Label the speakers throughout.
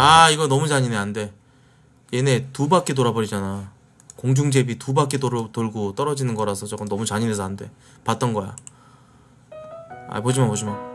Speaker 1: 아 이거 너무 잔인해. 안돼. 얘네 두 바퀴 돌아버리잖아. 공중제비 두 바퀴 돌, 돌고 떨어지는 거라서 저건 너무 잔인해서 안돼. 봤던 거야. 아 보지마 보지마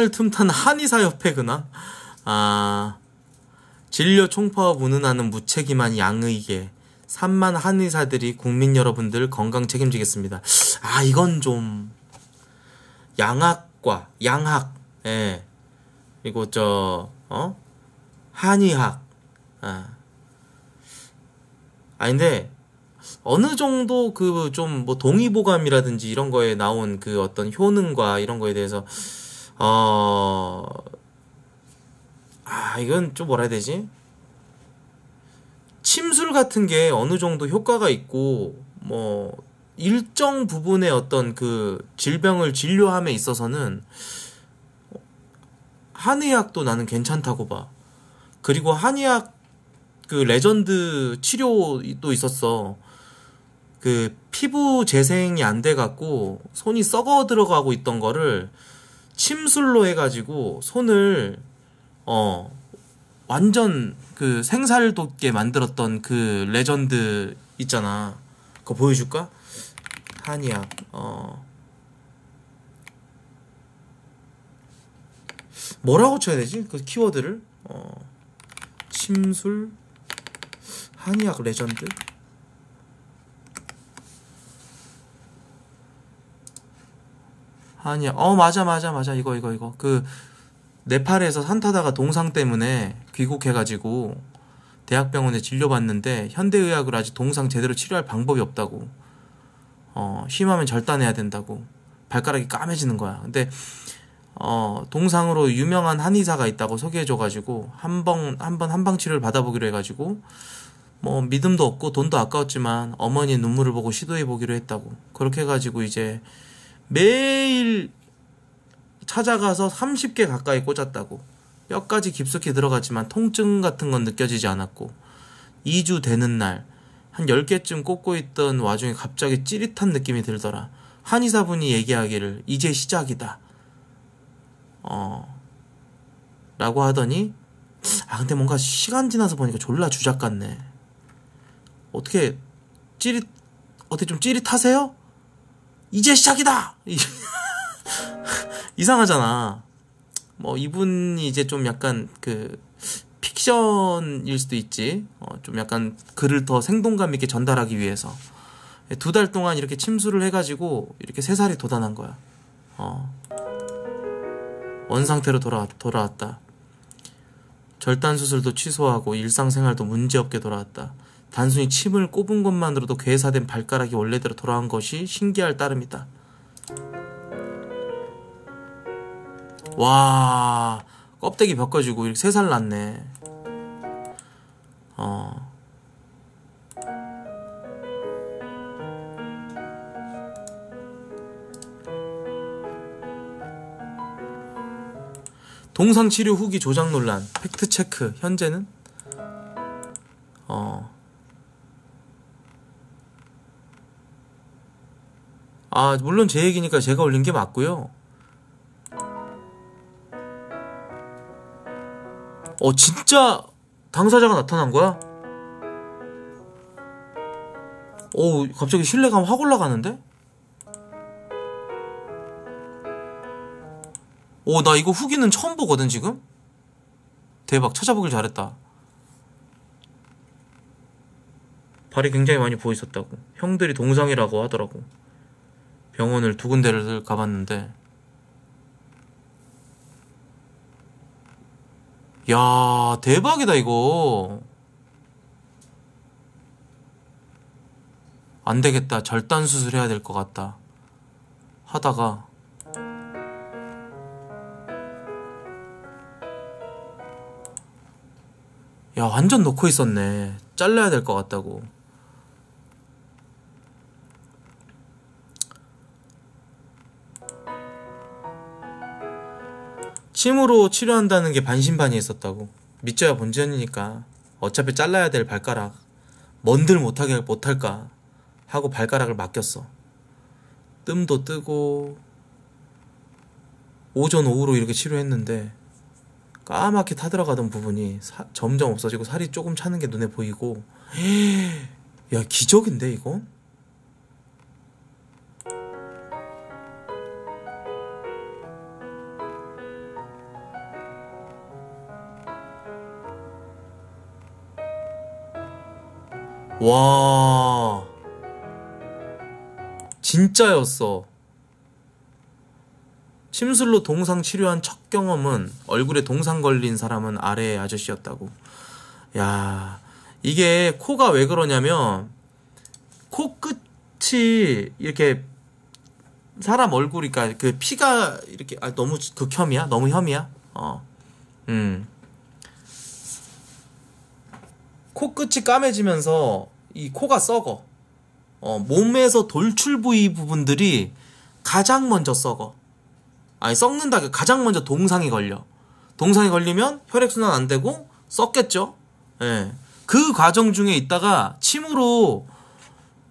Speaker 1: 혼란을 틈탄 한의사협회 그나? 아, 진료 총파업 운운하는 무책임한 양의계. 3만 한의사들이 국민 여러분들 건강 책임지겠습니다. 아, 이건 좀, 양학과, 양학, 예. 그리고 저, 어? 한의학. 아. 아닌데, 어느 정도 그 좀 뭐 동의보감이라든지 이런 거에 나온 그 어떤 효능과 이런 거에 대해서 어, 아, 이건 좀 뭐라 해야 되지? 침술 같은 게 어느 정도 효과가 있고, 뭐, 일정 부분의 어떤 그 질병을 진료함에 있어서는 한의학도 나는 괜찮다고 봐. 그리고 한의학 그 레전드 치료도 있었어. 그 피부 재생이 안 돼갖고 손이 썩어 들어가고 있던 거를 침술로 해가지고 손을 어 완전 그 생살 돋게 만들었던 그 레전드 있잖아. 그거 보여줄까? 한의학 어 뭐라고 쳐야 되지? 그 키워드를 어 침술 한의학 레전드 아니야. 어 맞아 맞아 맞아 이거 이거 이거 그 네팔에서 산 타다가 동상 때문에 귀국해가지고 대학병원에 진료받는데 현대의학을 아직 동상 제대로 치료할 방법이 없다고. 어 심하면 절단해야 된다고. 발가락이 까매지는 거야. 근데 어 동상으로 유명한 한의사가 있다고 소개해줘가지고 한 번 한 번 한방 치료를 받아보기로 해가지고 뭐 믿음도 없고 돈도 아까웠지만 어머니의 눈물을 보고 시도해보기로 했다고. 그렇게 해가지고 이제 매일 찾아가서 30개 가까이 꽂았다고. 뼈까지 깊숙이 들어갔지만 통증 같은 건 느껴지지 않았고 2주 되는 날 한 10개쯤 꽂고 있던 와중에 갑자기 찌릿한 느낌이 들더라. 한의사분이 얘기하기를 이제 시작이다. 어. 라고 하더니 아 근데 뭔가 시간 지나서 보니까 졸라 주작 같네. 어떻게 찌릿 어떻게 좀 찌릿하세요? 이제 시작이다! 이상하잖아. 뭐, 이분이 이제 좀 약간 그, 픽션일 수도 있지. 어, 좀 약간 글을 더 생동감 있게 전달하기 위해서. 두 달 동안 이렇게 침수를 해가지고, 이렇게 세 살이 돋아난 거야. 어. 원상태로 돌아, 돌아왔다. 절단 수술도 취소하고 일상생활도 문제없게 돌아왔다. 단순히 침을 꼽은 것만으로도 괴사된 발가락이 원래대로 돌아온 것이 신기할 따름이다. 와, 껍데기 벗겨지고 이렇게 세 살 났네. 어. 동상 치료 후기 조작 논란, 팩트 체크, 현재는? 아, 물론 제 얘기니까 제가 올린 게 맞고요. 어, 진짜 당사자가 나타난 거야? 오, 갑자기 신뢰감 확 올라가는데? 오, 나 이거 후기는 처음 보거든, 지금? 대박, 찾아보길 잘했다. 발이 굉장히 많이 부어있었다고. 형들이 동상이라고 하더라고. 병원을 두 군데를 가봤는데 야 대박이다 이거. 안 되겠다. 절단 수술해야 될 것 같다. 하다가 야 완전 놓고 있었네. 잘라야 될 것 같다고 침으로 치료한다는 게 반신반의했었다고. 믿져야 본전이니까 어차피 잘라야 될 발가락 뭔들 못하게 못할까 하고 발가락을 맡겼어. 뜸도 뜨고 오전 오후로 이렇게 치료했는데 까맣게 타들어가던 부분이 사- 점점 없어지고 살이 조금 차는 게 눈에 보이고. 야 기적인데 이거? 와 진짜였어 침술로 동상 치료한 첫 경험은 얼굴에 동상 걸린 사람은 아래의 아저씨였다고. 야, 이게 코가 왜 그러냐면 코 끝이 이렇게 사람 얼굴이 그러니까 그 피가 이렇게 아 너무 극혐이야? 너무 혐이야? 어. 음. 코 끝이 까매지면서 이 코가 썩어. 어, 몸에서 돌출 부위 부분들이 가장 먼저 썩어. 아니 썩는다 가장 먼저 동상이 걸려 동상이 걸리면 혈액순환 안 되고 썩겠죠 예. 그 과정 중에 있다가 침으로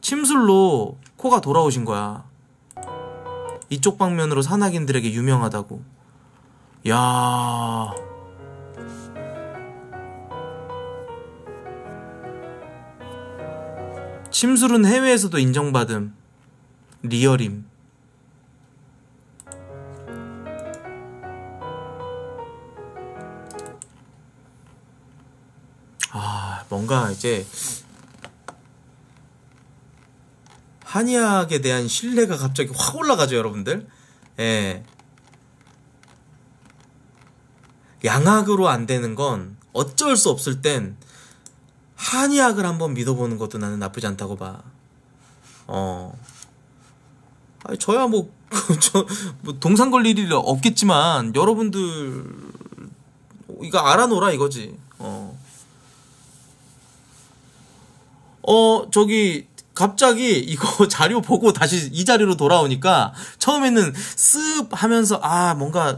Speaker 1: 침술로 코가 돌아오신 거야 이쪽 방면으로 산악인들에게 유명하다고 야 침술은 해외에서도 인정받음 리얼임 아, 뭔가 이제 한의학에 대한 신뢰가 갑자기 확 올라가죠, 여러분들. 예. 양학으로 안 되는 건 어쩔 수 없을 땐 한의학을 한번 믿어보는 것도 나는 나쁘지 않다고 봐. 어. 아니, 저야 뭐, 저, 뭐 동상 걸릴 일이 없겠지만, 여러분들, 이거 알아놓으라 이거지. 어. 어, 저기, 갑자기 이거 자료 보고 다시 이 자리로 돌아오니까 처음에는 쓱 하면서 아, 뭔가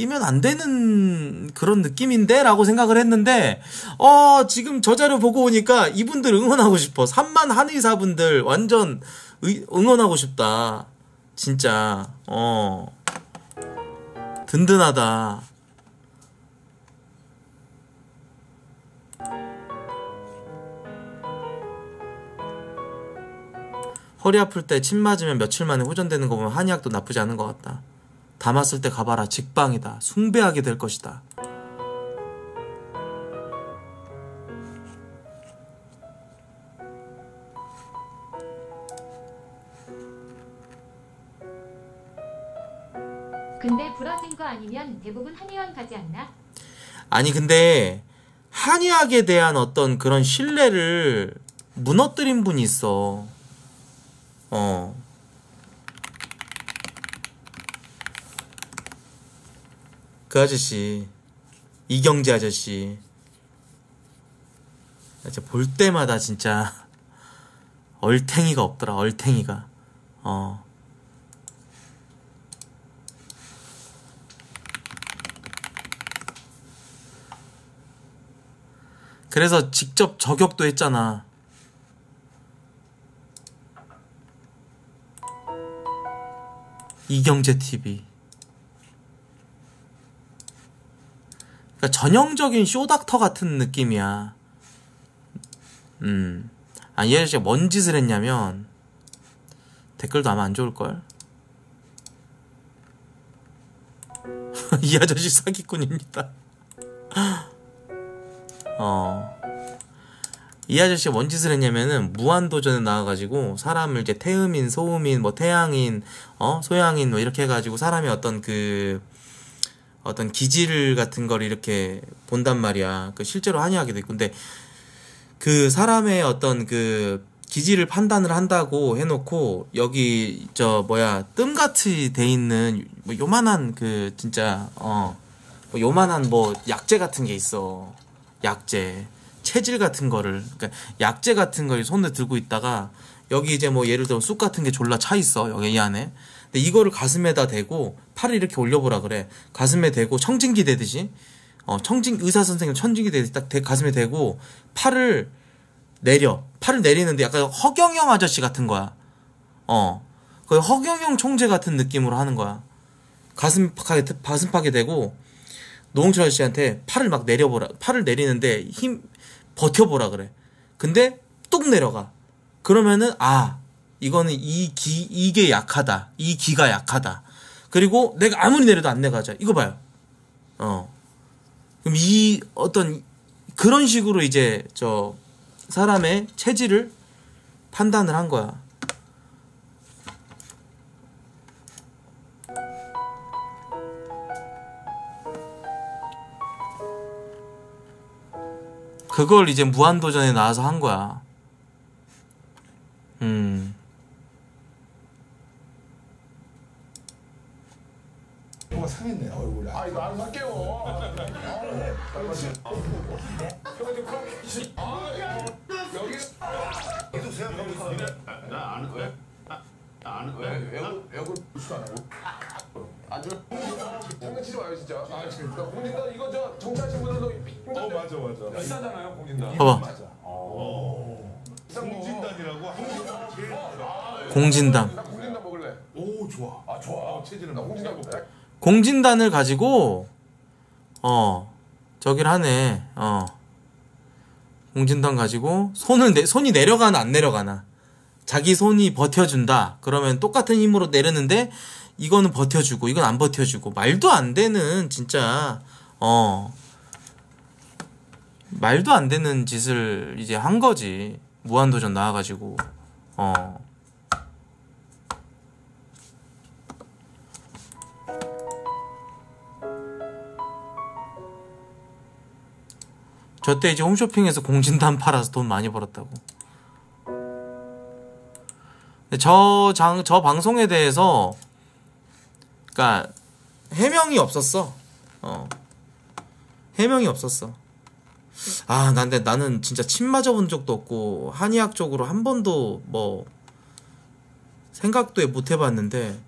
Speaker 1: 끼면 안 되는 그런 느낌인데? 라고 생각을 했는데, 어, 지금 저 자료 보고 오니까 이분들 응원하고 싶어. 3만 한의사분들 완전 의- 응원하고 싶다. 진짜, 어. 든든하다. 허리 아플 때 침 맞으면 며칠 만에 호전되는 거 보면 한의학도 나쁘지 않은 것 같다. 담았을 때 가봐라 직방이다. 숭배하게 될 것이다.
Speaker 2: 근데 부러진 거 아니면 대부분 한의원 가지 않나?
Speaker 1: 아니 근데 한의학에 대한 어떤 그런 신뢰를 무너뜨린 분이 있어. 어. 그 아저씨 이경재 아저씨. 진짜 볼 때마다 진짜 얼탱이가 없더라 얼탱이가. 어. 그래서 직접 저격도 했잖아. 이경재 TV 그러니까 전형적인 쇼닥터 같은 느낌이야. 음. 아, 이 아저씨가 뭔 짓을 했냐면, 댓글도 아마 안 좋을걸? 이 아저씨 사기꾼입니다. 어. 이 아저씨가 뭔 짓을 했냐면은, 무한도전에 나와가지고, 사람을 이제 태음인, 소음인, 뭐 태양인, 어? 소양인, 뭐 이렇게 해가지고, 사람의 어떤 그, 어떤 기질 같은 걸 이렇게 본단 말이야. 그 실제로 한의학에도 있고. 근데 그 사람의 어떤 그 기질을 판단을 한다고 해놓고 여기 저 뭐야 뜸같이 돼 있는 뭐 요만한 그 진짜 어 뭐 요만한 뭐 약재 같은 게 있어. 약재. 체질 같은 거를 그러니까 약재 같은 걸 손에 들고 있다가 여기 이제 뭐 예를 들어 쑥 같은 게 졸라 차 있어 여기 이 안에. 근데 이거를 가슴에다 대고 팔을 이렇게 올려보라 그래. 가슴에 대고 청진기 대듯이. 어 청진 의사 선생님 청진기 대듯이 딱 대, 가슴에 대고 팔을 내려. 팔을 내리는데 약간 허경영 아저씨 같은 거야. 어. 거의 허경영 총재 같은 느낌으로 하는 거야. 가슴 파게 가슴 파게 되고 노홍철 아저씨한테 팔을 막 내려보라 팔을 내리는데 힘 버텨보라 그래. 근데 뚝 내려가 그러면은 아 이거는 이 기 이게 약하다. 이 기가 약하다. 그리고 내가 아무리 내려도 안 내가자 이거 봐요. 어. 그럼 이 어떤 그런 식으로 이제 저 사람의 체질을 판단을 한 거야. 그걸 이제 무한도전에 나와서 한 거야. 음.
Speaker 3: 뭐가 상했네 얼굴이.
Speaker 4: 아 이거 안 살게요. 여기
Speaker 3: 계속 생각하고 있어.
Speaker 4: 나안 왜? 나안 왜? 외국 외국 수도 안 하고. 아주 장난 치지 마요 진짜. 아 지금 공진다 이거 저 정치하신 분들도
Speaker 5: 어 맞아 맞아.
Speaker 4: 비싸잖아요 공진다.
Speaker 1: 봐봐.
Speaker 3: 맞아.
Speaker 5: 공진단이라고
Speaker 1: 공진단.
Speaker 4: 나 공진다 먹을래.
Speaker 5: 오 좋아.
Speaker 4: 아 좋아.
Speaker 5: 체질은
Speaker 4: 나 공진다 먹을래.
Speaker 1: 공진단을 가지고 어 저기를 하네. 어. 공진단 가지고 손을 내 손이 내려가나 안 내려가나. 자기 손이 버텨준다. 그러면 똑같은 힘으로 내렸는데 이거는 버텨주고 이건 안 버텨주고 말도 안 되는 진짜 어 말도 안 되는 짓을 이제 한 거지 무한도전 나와가지고 어 저때 이제 홈쇼핑에서 공진단 팔아서 돈 많이 벌었다고. 근데 저 장, 저 방송에 대해서, 그니까, 해명이 없었어. 어. 해명이 없었어. 아, 난, 근데 나는 진짜 침 맞아본 적도 없고, 한의학 쪽으로 한 번도 뭐, 생각도 못 해봤는데,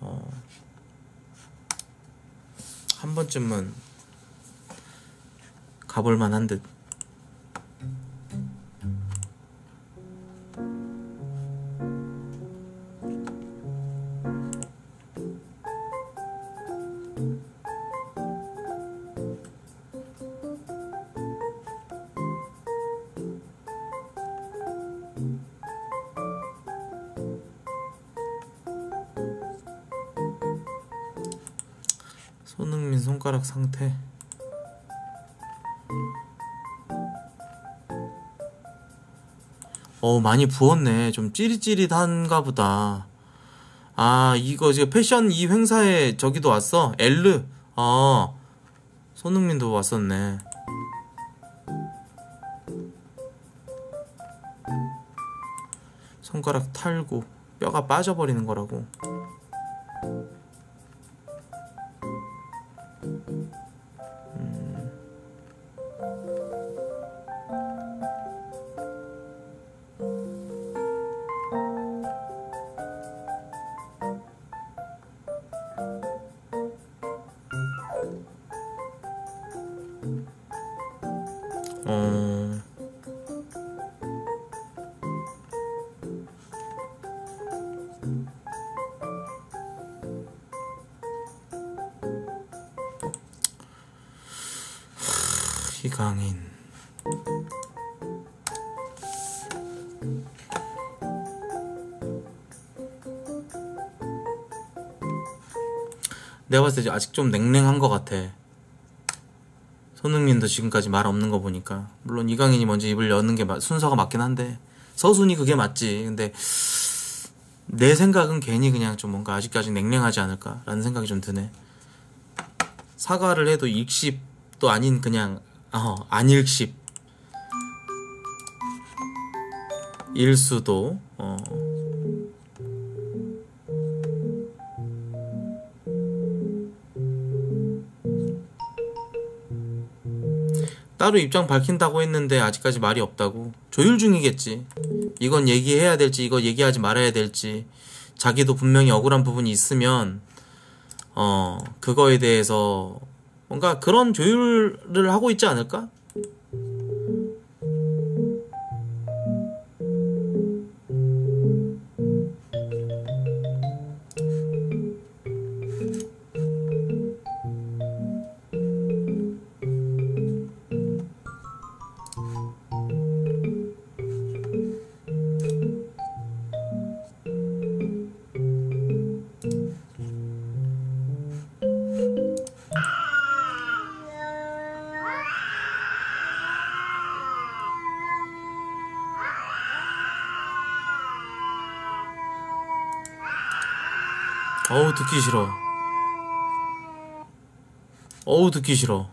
Speaker 1: 어, 한 번쯤은 가볼 만한 듯. 손가락 상태. 어, 많이 부었네. 좀 찌릿찌릿한가 보다. 아, 이거 지금 패션 이 행사에 저기도 왔어. 엘르. 어, 손흥민도 왔었네. 손가락 탈고 뼈가 빠져버리는 거라고. 이강인. 내가 봤을 때 아직 좀 냉랭한 것 같아. 손흥민도 지금까지 말 없는 거 보니까 물론 이강인이 먼저 입을 여는 게 마- 순서가 맞긴 한데 서순이 그게 맞지. 근데 내 생각은 괜히 그냥 좀 뭔가 아직까지 냉랭하지 않을까라는 생각이 좀 드네. 사과를 해도 익십도 아닌 그냥 어 안일십. 일 수도 어. 따로 입장 밝힌다고 했는데 아직까지 말이 없다고. 조율 중이겠지. 이건 얘기해야 될지 이거 얘기하지 말아야 될지. 자기도 분명히 억울한 부분이 있으면 어 그거에 대해서 뭔가 그런 조율을 하고 있지 않을까? 듣기 싫어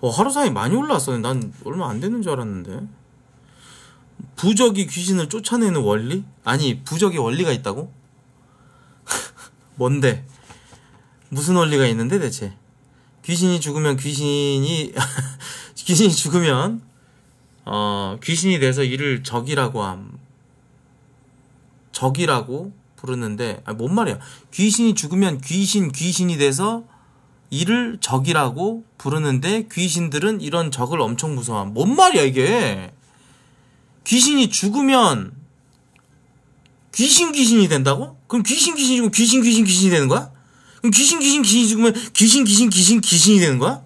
Speaker 1: 어, 하루 사이 많이 올라왔어. 난 얼마 안 되는 줄 알았는데. 부적이 귀신을 쫓아내는 원리? 아니, 부적의 원리가 있다고? 뭔데? 무슨 원리가 있는데 대체? 귀신이 죽으면 귀신이 귀신이 죽으면 어 귀신이 돼서 이를 적이라고 함. 적이라고 부르는데 아니 뭔 말이야? 귀신이 죽으면 귀신 귀신이 돼서 이를 적이라고 부르는데 귀신들은 이런 적을 엄청 무서워함. 뭔 말이야 이게? 귀신이 죽으면 귀신 귀신이 된다고? 그럼 귀신 귀신이 죽으면 귀신 귀신 귀신이 되는 거야? 그럼 귀신 귀신 귀신이 죽으면 귀신 귀신 귀신 귀신이 되는 거야?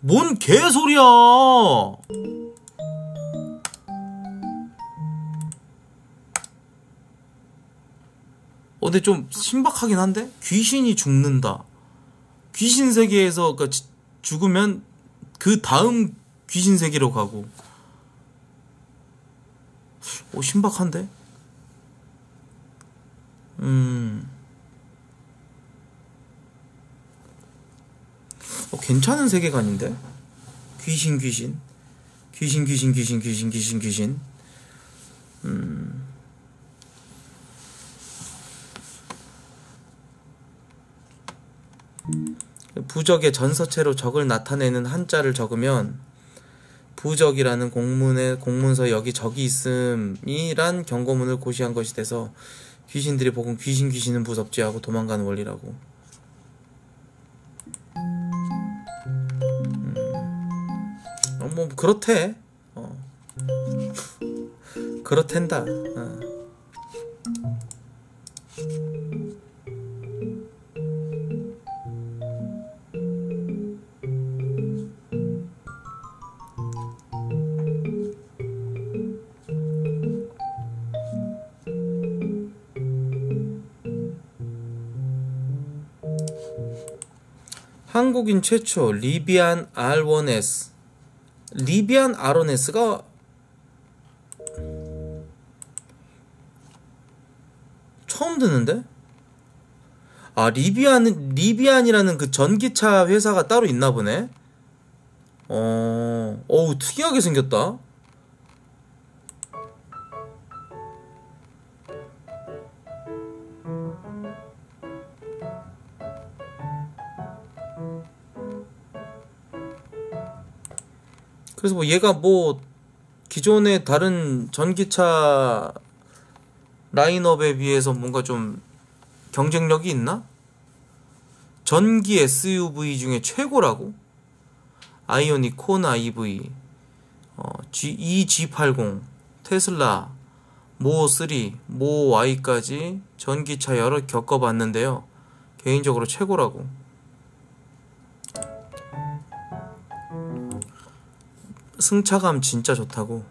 Speaker 1: 뭔 개소리야! 어, 근데 좀 신박하긴 한데? 귀신이 죽는다. 귀신 세계에서 그 죽으면 그 다음 귀신 세계로 가고. 오, 신박한데? 음. 어, 괜찮은 세계관인데? 귀신, 귀신. 귀신, 귀신, 귀신, 귀신, 귀신, 귀신. 음. 부적의 전서체로 적을 나타내는 한자를 적으면 부적이라는 공문에 공문서 여기 적이 있음이란 경고문을 고시한 것이 돼서 귀신들이 보고 귀신 귀신은 무섭지 하고 도망가는 원리라고. 음. 어, 뭐 그렇대. 어. 그렇텐다. 어. 한국인 최초 리비안 R1S 리비안 R1S가 처음 듣는데? 아 리비안 리비안이라는 그 전기차 회사가 따로 있나 보네. 어, 어우 특이하게 생겼다. 그래서 뭐 얘가 뭐 기존의 다른 전기차 라인업에 비해서 뭔가 좀 경쟁력이 있나? 전기 SUV 중에 최고라고? 아이오닉 코나 EV, 어, G, EG80 테슬라, 모3, 모5까지 전기차 여러 겪어봤는데요. 개인적으로 최고라고. 승차감 진짜 좋다고.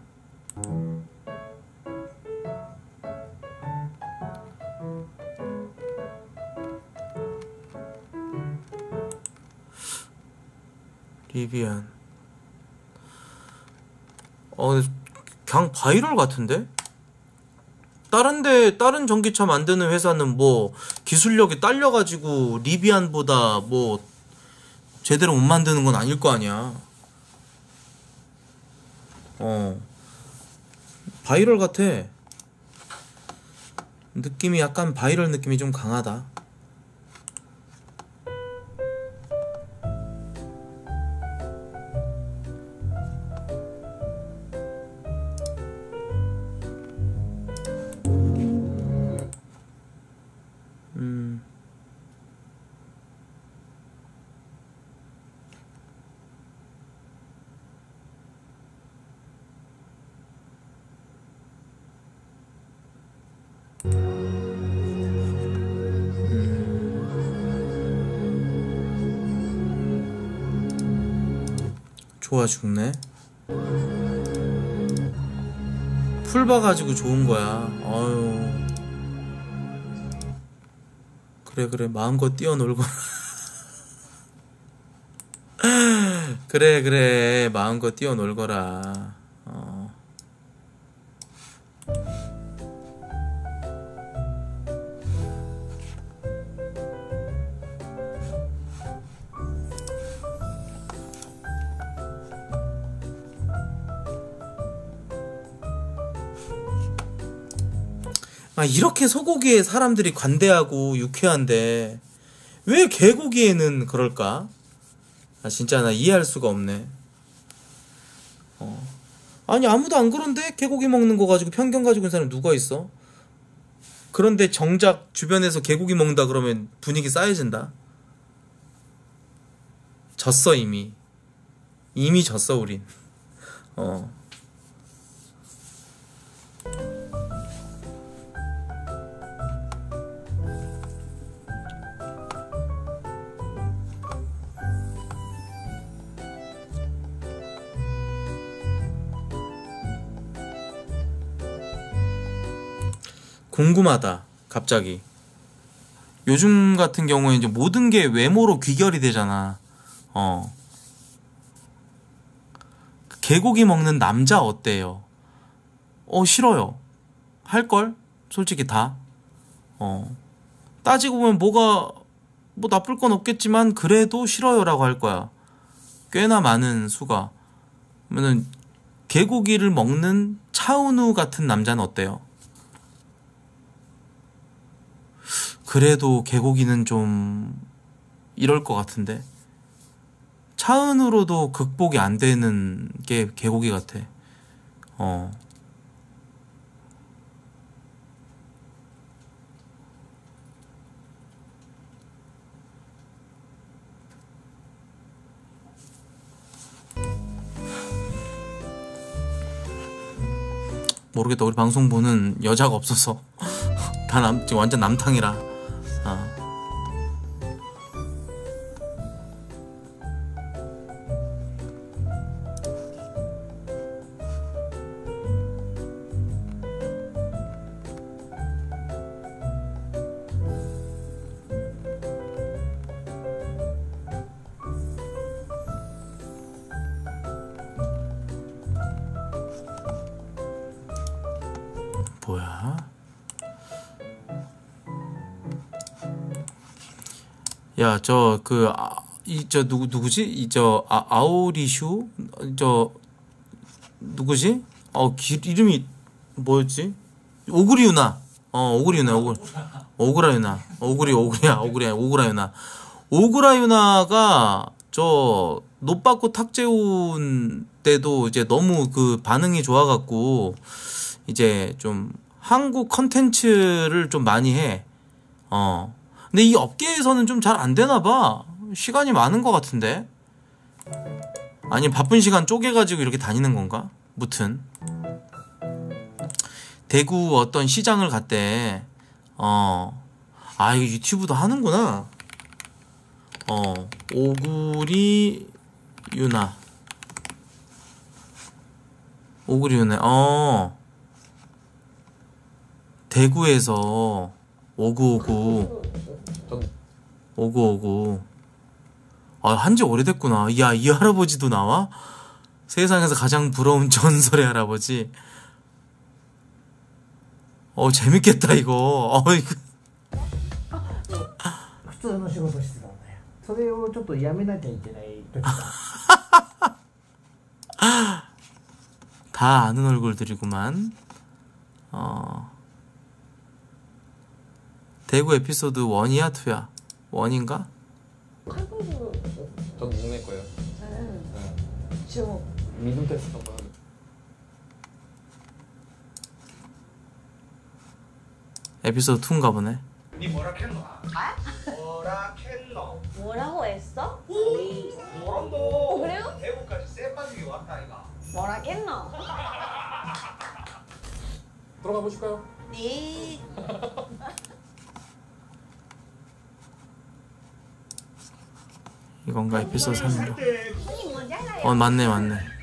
Speaker 1: 리비안. 어, 그냥 바이럴 같은데? 다른 데, 다른 전기차 만드는 회사는 뭐, 기술력이 딸려가지고, 리비안보다 뭐, 제대로 못 만드는 건 아닐 거 아니야. 어. 바이럴 같아. 느낌이 약간 바이럴 느낌이 좀 강하다. 좋아 죽네. 풀 봐가지고 좋은 거야. 어유. 그래 그래 마음껏 뛰어놀고. 그래 그래 마음껏 뛰어놀거라. 이렇게 소고기에 사람들이 관대하고 유쾌한데 왜 개고기에는 그럴까? 아, 진짜 나 이해할 수가 없네. 어. 아니 아무도 안 그런데 개고기 먹는 거 가지고 편견 가지고 있는 사람 누가 있어? 그런데 정작 주변에서 개고기 먹는다 그러면 분위기 싸해진다. 졌어 이미. 이미 졌어 우린. 어. 궁금하다. 갑자기. 요즘 같은 경우에 이제 모든 게 외모로 귀결이 되잖아. 어. 개고기 먹는 남자 어때요? 어, 싫어요. 할걸? 솔직히 다. 어. 따지고 보면 뭐가, 뭐 나쁠 건 없겠지만, 그래도 싫어요라고 할 거야. 꽤나 많은 수가. 그러면은, 개고기를 먹는 차은우 같은 남자는 어때요? 그래도 개고기는 좀 이럴 것 같은데 차은우로도 극복이 안 되는 게 개고기 같아. 어. 모르겠다. 우리 방송 보는 여자가 없어서 다 남, 지금 완전 남탕이라. 야, 저, 그, 아, 이, 저, 누구, 누구지? 이, 저, 아, 아오리슈? 저, 누구지? 어, 기, 이름이, 뭐였지? 오구리 유나. 어, 오구리 유나, 오구, 오구라 유나. 오구리, 오구리야, 오구리야, 오구라 유나. 오구라 유나가, 저, 노빠꾸 탁재훈 때도 이제 너무 그 반응이 좋아갖고, 이제 좀, 한국 컨텐츠를 좀 많이 해. 어. 근데 이 업계에서는 좀 잘 안 되나 봐. 시간이 많은 것 같은데. 아니 바쁜 시간 쪼개가지고 이렇게 다니는 건가? 무튼. 대구 어떤 시장을 갔대. 어. 아, 이거 유튜브도 하는구나. 어. 오구리 유나. 오구리 유나. 어. 대구에서 오구오구. 오구오구. 아, 한지 오래됐구나. 야, 이 할아버지도 나와? 세상에서 가장 부러운 전설의 할아버지. 어, 재밌겠다, 이거. 어, 이거.
Speaker 6: 普通の仕事してたんだよそれをちょっとやめなきゃいけない時が
Speaker 1: 다 아는 얼굴들이구만. 어. 대구 에피소드 1이야, 2야? 1인가?
Speaker 4: 전 동네 거예요.
Speaker 6: 중
Speaker 4: 미국 테스트 한번 하는.
Speaker 1: 에피소드 2인가 보네.
Speaker 7: 뭐라고 했어?
Speaker 8: 뭐란도
Speaker 7: 어, 그래요?
Speaker 8: 대구까지 쎄 빠지게 왔다 이가
Speaker 7: 뭐라 했노?
Speaker 4: 들어가 보실까요?
Speaker 7: 네.
Speaker 1: 이건가? 에피소드 3인가?
Speaker 7: 손이 뭔지 알아요?
Speaker 1: 어, 맞네, 맞네.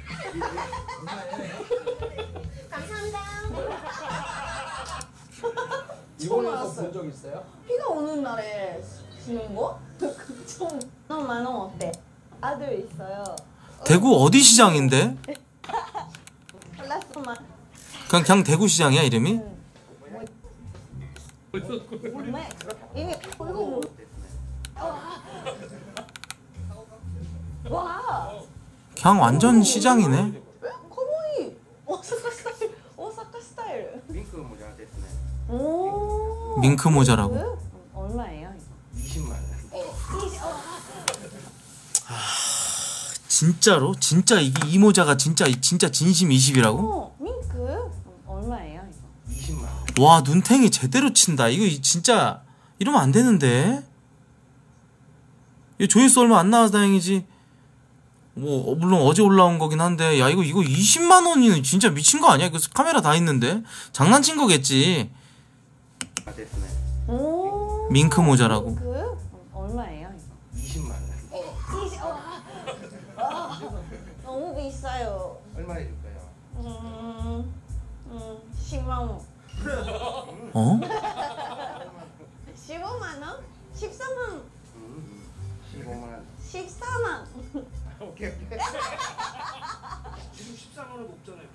Speaker 4: 본적 있어요?
Speaker 7: 비가 오는 날에 쉬는 거? 좀 너무 많으면 어때? 아들 있어요.
Speaker 1: 대구 어디 시장인데?
Speaker 7: 플러스만
Speaker 1: 그냥, 그냥 대구 시장이야, 이름이?
Speaker 7: 왜? 이게 보이고 와.
Speaker 1: 그냥 완전 시장이네.
Speaker 7: 커보이. 오사카 스타일. 오사카 스타일.
Speaker 8: 링크 모자 됐네.
Speaker 7: 오.
Speaker 1: 링크 모자라고.
Speaker 7: 얼마예요 이거?
Speaker 8: 20만 원.
Speaker 1: 아, 진짜로? 진짜 이게 이 모자가 진짜 진짜 진심 20이라고?
Speaker 7: 어, 링크 얼마예요 이거?
Speaker 8: 20만 원.
Speaker 1: 와 눈탱이 제대로 친다. 이거 진짜 이러면 안 되는데. 이 조회수 얼마 안 나와서 다행이지. 뭐 어, 물론 어제 올라온 거긴 한데 야 이거 이거 20만 원이 진짜 미친 거 아니야? 이거 카메라 다 있는데 장난친 거겠지.
Speaker 7: 오.
Speaker 1: 밍크 모자라고.
Speaker 7: 그? 얼마예요? 이거?
Speaker 8: 20만 원.
Speaker 7: 20, 어. 와, 어. 어. 너무 비싸요.
Speaker 8: 얼마 해줄까요?
Speaker 7: 음, 음, 10만 원.
Speaker 1: 어?
Speaker 7: 15만 원? 13만 원. 음, 음.
Speaker 8: 15만 원.
Speaker 7: 14만
Speaker 8: 오케이 오케이
Speaker 5: 지금 14만원 높잖아요.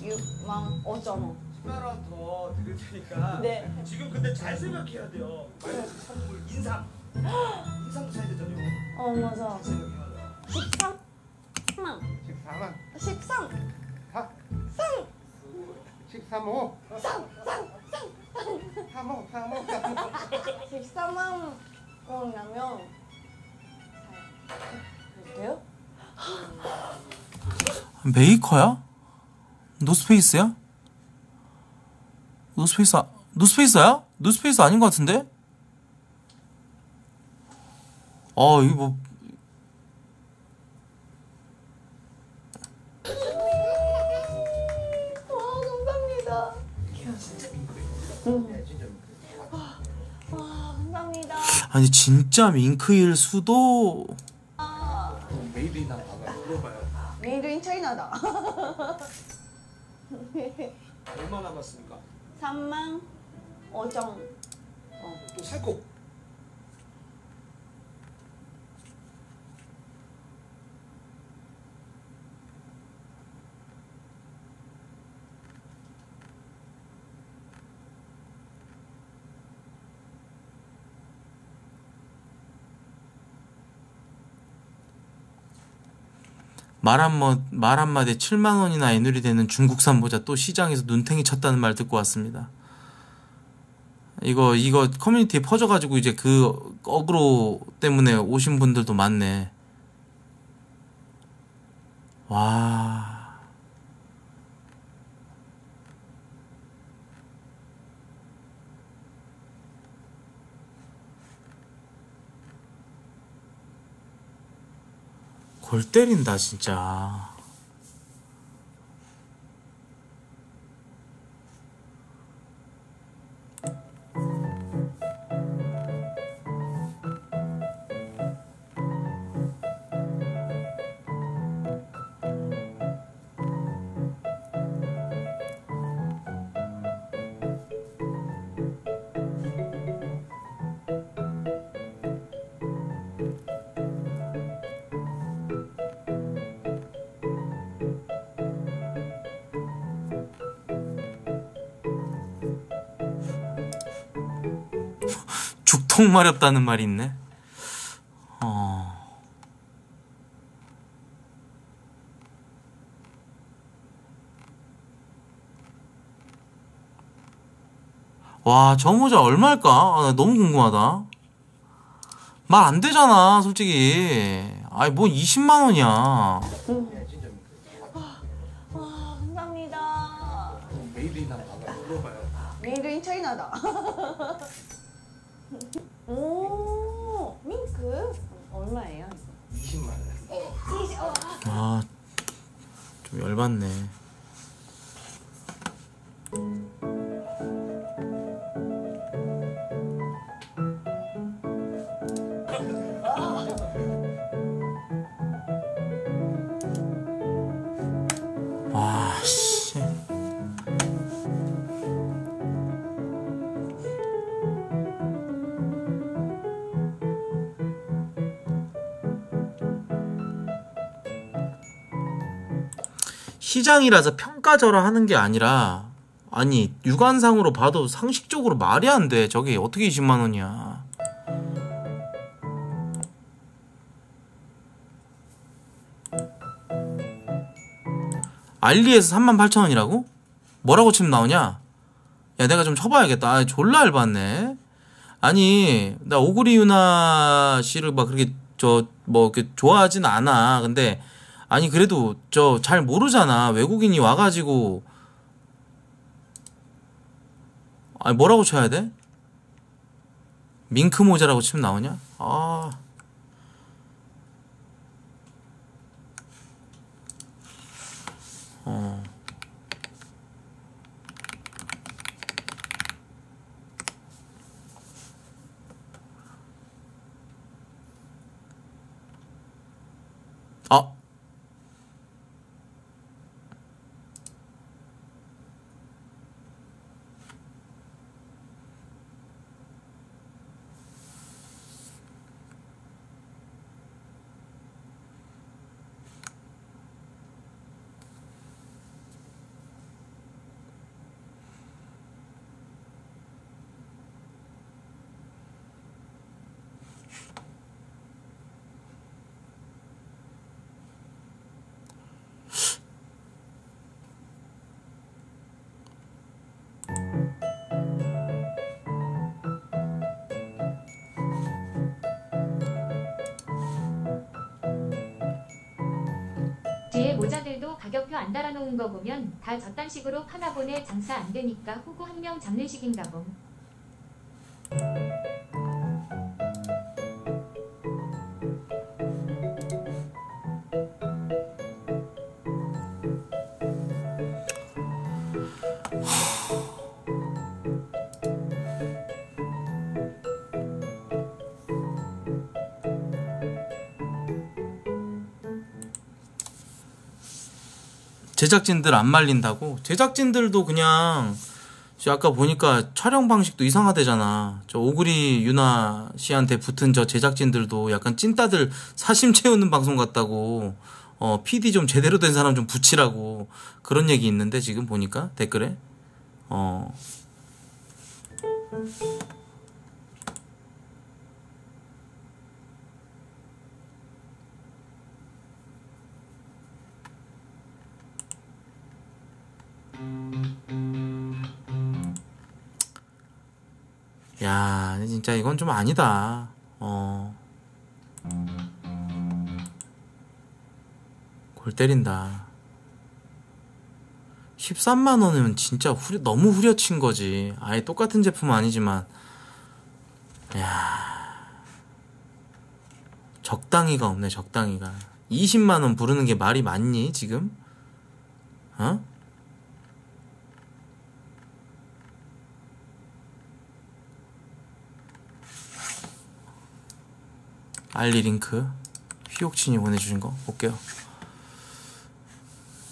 Speaker 7: 6만 5천 원.
Speaker 5: 10만 원 더 드릴 테니까
Speaker 7: 네.
Speaker 5: 지금 근데 잘 생각해야 돼요. 말씀 선물 인상 인상도 사야 되잖아요.
Speaker 7: 어, 맞아.
Speaker 5: 생각해야 돼요.
Speaker 7: 13만.
Speaker 8: 14만
Speaker 7: 13.
Speaker 8: 4
Speaker 7: 3.
Speaker 8: 13호. 3호 3호 3호.
Speaker 7: 14만 원. 나면 돼요?
Speaker 1: 메이커야? 노스페이스야? 노스페이스 아- 노스페이스야? 노스페이스 아닌 것 같은데? 아 이거 뭐.
Speaker 7: 음. 와, 감사합니다.
Speaker 1: 아니 진짜 밍크일 수도
Speaker 7: 차이나다.
Speaker 5: 얼마 남았습니까?
Speaker 7: 3만 5천.
Speaker 5: 또 살거
Speaker 1: 말 한마 말 한마디에 7만 원이나 애누리 되는 중국산 모자 또 시장에서 눈탱이 쳤다는 말 듣고 왔습니다. 이거 이거 커뮤니티에 퍼져가지고 이제 그 어그로 때문에 오신 분들도 많네. 와. 골 때린다 진짜. 똥 마렵다는 말이 있네. 어. 와, 저 모자 얼마일까? 아, 나 너무 궁금하다. 말 안 되잖아, 솔직히. 아이, 뭐 20만 원이야.
Speaker 7: 와 감사합니다.
Speaker 4: made in 한번 봐봐요. 물어봐요.
Speaker 7: 메이드 인 차이나다. 오 밍크 얼마예요?
Speaker 4: 20만 원.
Speaker 7: 이십- 어.
Speaker 1: 아, 좀 열받네. 시장이라서 평가절하 하는 게 아니라 아니 육안상으로 봐도 상식적으로 말이 안 돼. 저게 어떻게 20만 원이야? 알리에서 3만 8천 원이라고? 뭐라고 치면 나오냐? 야 내가 좀 쳐봐야겠다. 아, 졸라 알봤네. 아니 나 오구리 유나 씨를 막 그렇게 저 뭐 이렇게 좋아하진 않아. 근데 아니 그래도 저 잘 모르잖아. 외국인이 와가지고 아니 뭐라고 쳐야 돼? 밍크 모자라고 치면 나오냐? 아. 어.
Speaker 2: 뒤에 모자들도 가격표 안 달아놓은 거 보면 다 저딴 식으로 파나 보네 장사 안 되니까 후구 한 명 잡는 식인가 봄.
Speaker 1: 제작진들 안 말린다고? 제작진들도 그냥 저 아까 보니까 촬영 방식도 이상하대잖아. 저 오그리 유나 씨한테 붙은 저 제작진들도 약간 찐따들 사심 채우는 방송 같다고. 어, PD 좀 제대로 된 사람 좀 붙이라고. 그런 얘기 있는데 지금 보니까 댓글에. 어. 야, 진짜 이건 좀 아니다. 어. 골 때린다. 13만 원이면 진짜 후려, 너무 후려친 거지. 아예 똑같은 제품은 아니지만. 야. 적당히가 없네, 적당히가. 20만 원 부르는 게 말이 맞니, 지금? 어? 알리 링크 휘옥친이 보내주신 거 볼게요.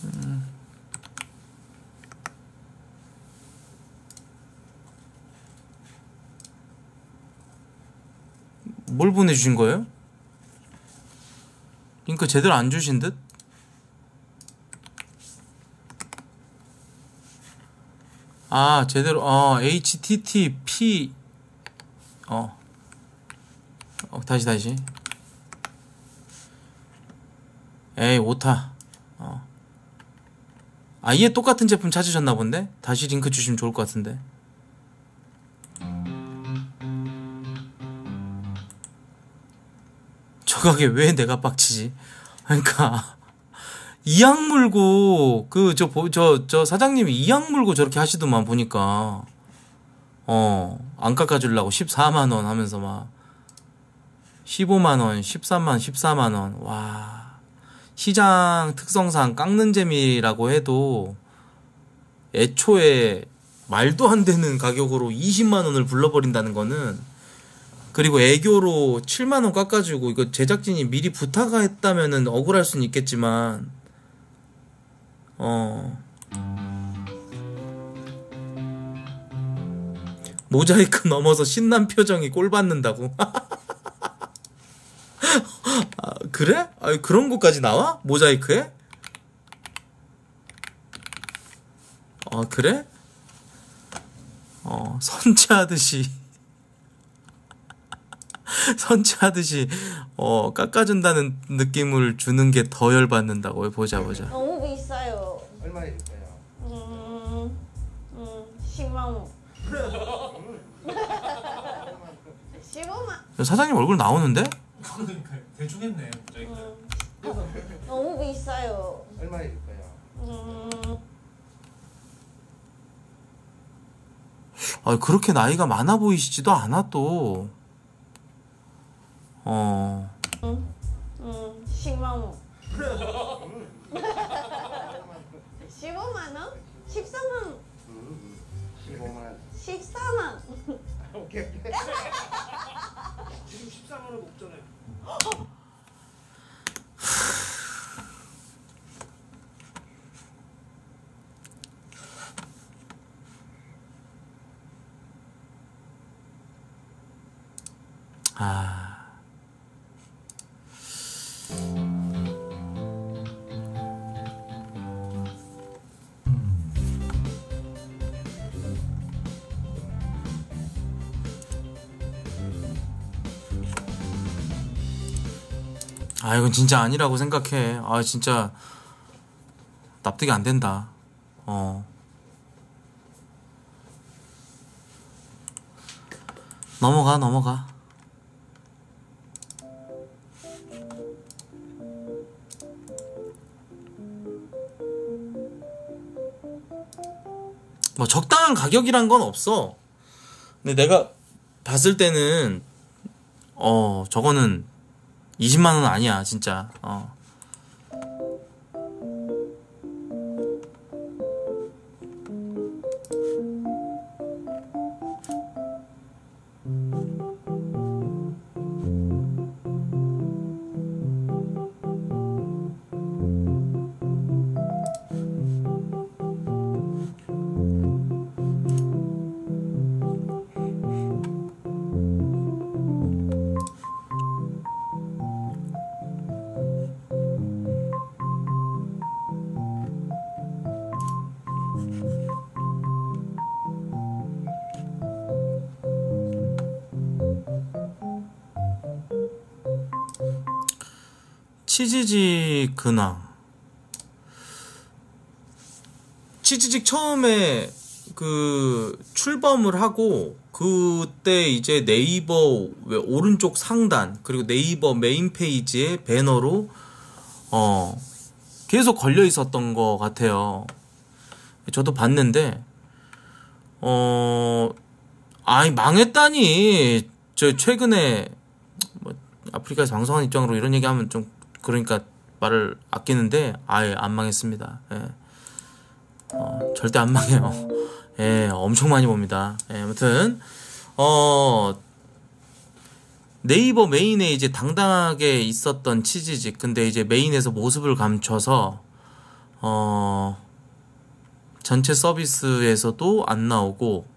Speaker 1: 음. 뭘 보내주신 거예요? 링크 제대로 안 주신 듯? 아 제대로 어 HTTP 어 어, 다시 다시 에이 오타 어. 아예 똑같은 제품 찾으셨나 본데? 다시 링크 주시면 좋을 것 같은데 저 가게 왜 내가 빡치지? 그러니까 이악 물고 그 저 저 저 사장님이 이악 물고 저렇게 하시더만 보니까 어 안 깎아주려고 14만 원 하면서 막 15만 원, 13만, 14만 원. 와. 시장 특성상 깎는 재미라고 해도 애초에 말도 안 되는 가격으로 20만 원을 불러버린다는 거는 그리고 애교로 7만 원 깎아주고 이거 제작진이 미리 부탁했다면은 억울할 수는 있겠지만 어 모자이크 넘어서 신난 표정이 꼴 받는다고 아, 그래? 아, 그런 것까지 나와? 모자이크에? 아, 그래? 어, 선체하듯이. 선체하듯이, 어, 깎아준다는 느낌을 주는 게 더 열받는다고. 보자, 보자.
Speaker 7: 너무 비싸요.
Speaker 8: 얼마일까요?
Speaker 7: 음, 음, 10만 원. 15만.
Speaker 1: 사장님 얼굴 나오는데?
Speaker 5: 했네 모자이크.
Speaker 7: 음, 너무 비싸요.
Speaker 8: 얼마일까요?
Speaker 7: 음,
Speaker 1: 아, 그렇게 나이가 많아 보이시지도 않아, 또. 어,
Speaker 7: 음, 10만 원. 15만 원? 14만.
Speaker 8: 15만 원.
Speaker 7: 14만.
Speaker 8: 오케이 오케이.
Speaker 5: 지금 14만 원 높잖아요.
Speaker 1: 아. 아, 이건 진짜 아니라고 생각해. 아, 진짜 납득이 안 된다. 어. 넘어가, 넘어가. 뭐 적당한 가격이란 건 없어. 근데 내가 봤을 때는 어 저거는 20만 원 아니야 진짜. 어. 치즈직 근황. 치즈직 처음에 그 출범을 하고 그때 이제 네이버 왜 오른쪽 상단 그리고 네이버 메인 페이지에 배너로 어 계속 걸려 있었던 것 같아요. 저도 봤는데 어 아이 망했다니 저 최근에 뭐 아프리카에서 방송한 입장으로 이런 얘기하면 좀 그러니까 말을 아끼는데 아예 안 망했습니다. 예. 어, 절대 안 망해요. 예, 엄청 많이 봅니다. 예, 아무튼 어 네이버 메인에 이제 당당하게 있었던 치즈직 근데 이제 메인에서 모습을 감춰서 어 전체 서비스에서도 안 나오고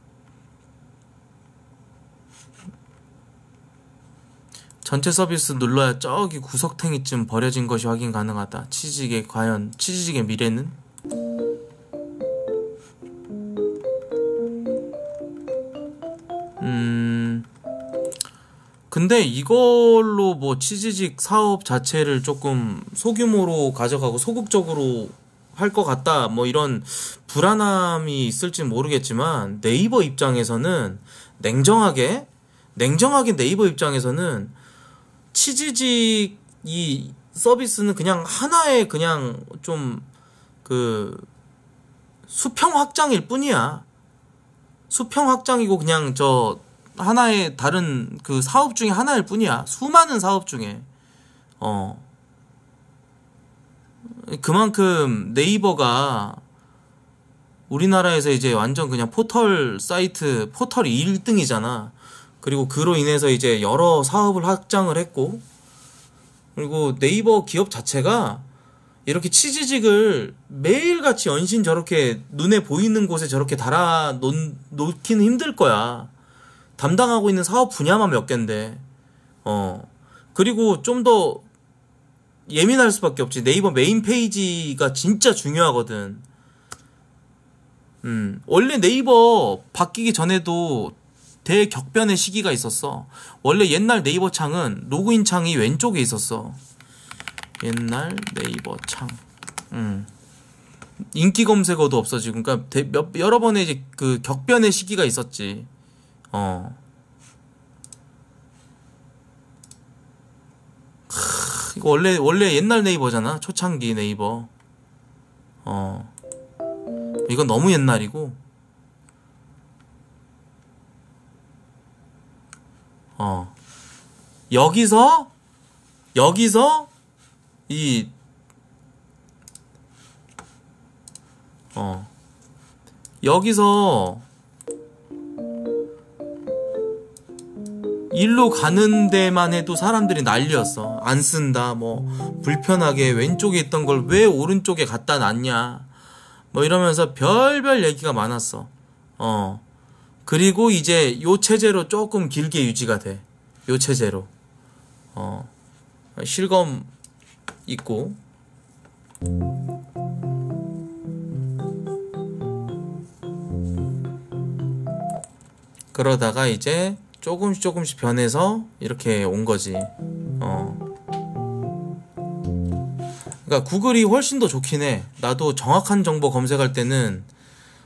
Speaker 1: 전체 서비스 눌러야 저기 구석탱이쯤 버려진 것이 확인 가능하다. 치즈직의 과연 치즈직의 미래는? 음 근데 이걸로 뭐 치즈직 사업 자체를 조금 소규모로 가져가고 소극적으로 할 것 같다 뭐 이런 불안함이 있을지 모르겠지만 네이버 입장에서는 냉정하게 냉정하게 네이버 입장에서는 치즈직 이 서비스는 그냥 하나의 그냥 좀 그 수평 확장일 뿐이야. 수평 확장이고 그냥 저 하나의 다른 그 사업 중에 하나일 뿐이야. 수많은 사업 중에. 어. 그만큼 네이버가 우리나라에서 이제 완전 그냥 포털 사이트 포털이 1등이잖아. 그리고 그로 인해서 이제 여러 사업을 확장을 했고 그리고 네이버 기업 자체가 이렇게 치지직을 매일같이 연신 저렇게 눈에 보이는 곳에 저렇게 달아 놓, 놓기는 힘들 거야. 담당하고 있는 사업 분야만 몇 개인데. 어. 그리고 좀 더 예민할 수밖에 없지. 네이버 메인 페이지가 진짜 중요하거든. 음. 원래 네이버 바뀌기 전에도 대격변의 시기가 있었어. 원래 옛날 네이버 창은 로그인 창이 왼쪽에 있었어. 옛날 네이버 창. 음. 인기 검색어도 없어지고, 그러니까 대- 몇, 여러 번의 이제 그 격변의 시기가 있었지. 어. 크, 이거 원래 원래 옛날 네이버잖아. 초창기 네이버. 어. 이건 너무 옛날이고. 어. 여기서 여기서 이 어. 여기서 일로 가는 데만 해도 사람들이 난리였어. 안 쓴다, 뭐, 불편하게 왼쪽에 있던 걸 왜 오른쪽에 갖다 놨냐. 뭐 이러면서 별별 얘기가 많았어. 어. 그리고 이제 요 체제로 조금 길게 유지가 돼. 요 체제로. 어. 실검 있고. 그러다가 이제 조금씩 조금씩 변해서 이렇게 온 거지. 어. 그러니까 구글이 훨씬 더 좋긴 해. 나도 정확한 정보 검색할 때는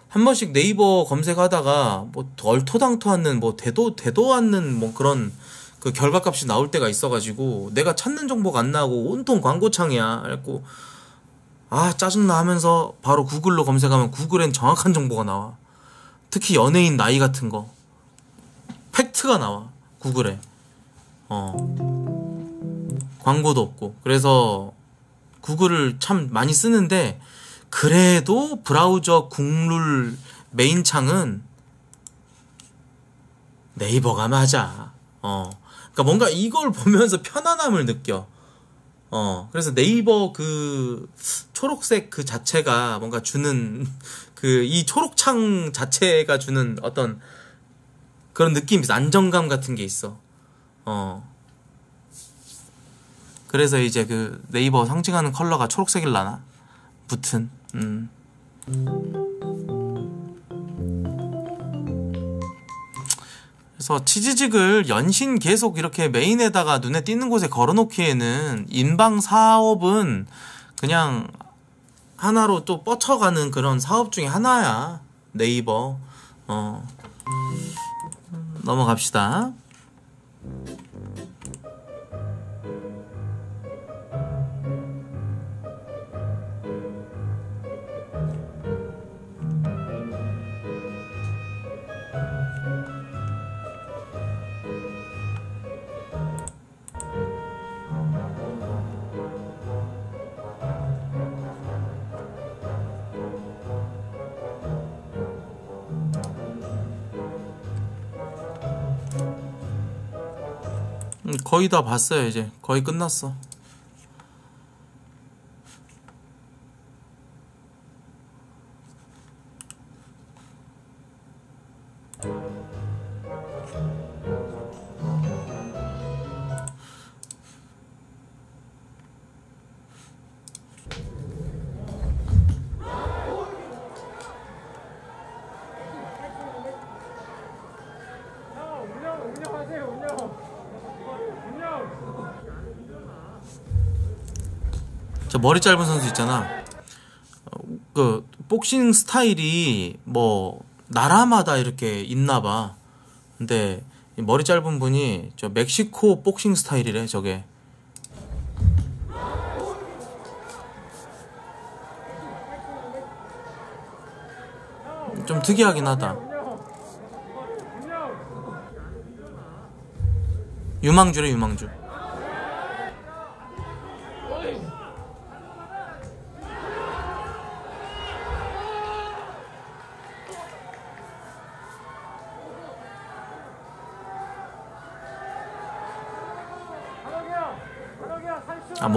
Speaker 1: 한 번씩 네이버 검색하다가 뭐 얼토당토 않는 뭐 대도 대도 않는 뭐 그런 그 결과값이 나올 때가 있어가지고 내가 찾는 정보가 안 나오고 온통 광고창이야. 그래갖고 아 짜증나 하면서 바로 구글로 검색하면 구글엔 정확한 정보가 나와. 특히 연예인 나이 같은 거 팩트가 나와 구글에. 어 광고도 없고 그래서 구글을 참 많이 쓰는데 그래도 브라우저 국룰 메인 창은 네이버가 맞아. 어. 그러니까 뭔가 이걸 보면서 편안함을 느껴. 어. 그래서 네이버 그 초록색 그 자체가 뭔가 주는 그 이 초록창 자체가 주는 어떤 그런 느낌이 있어. 안정감 같은 게 있어. 어. 그래서 이제 그 네이버 상징하는 컬러가 초록색일라나? 붙은. 음. 그래서 치즈직을 연신 계속 이렇게 메인에다가 눈에 띄는 곳에 걸어놓기에는 인방 사업은 그냥 하나로 또 뻗쳐가는 그런 사업 중에 하나야. 네이버. 어. 넘어갑시다. 거의 다 봤어요 이제. 거의 끝났어 머리 짧은 선수 있잖아. 어, 그 복싱 스타일이 뭐 나라마다 이렇게 있나 봐. 근데 이 머리 짧은 분이 저 멕시코 복싱 스타일이래 저게. 좀 특이하긴 하다. 유망주래 유망주.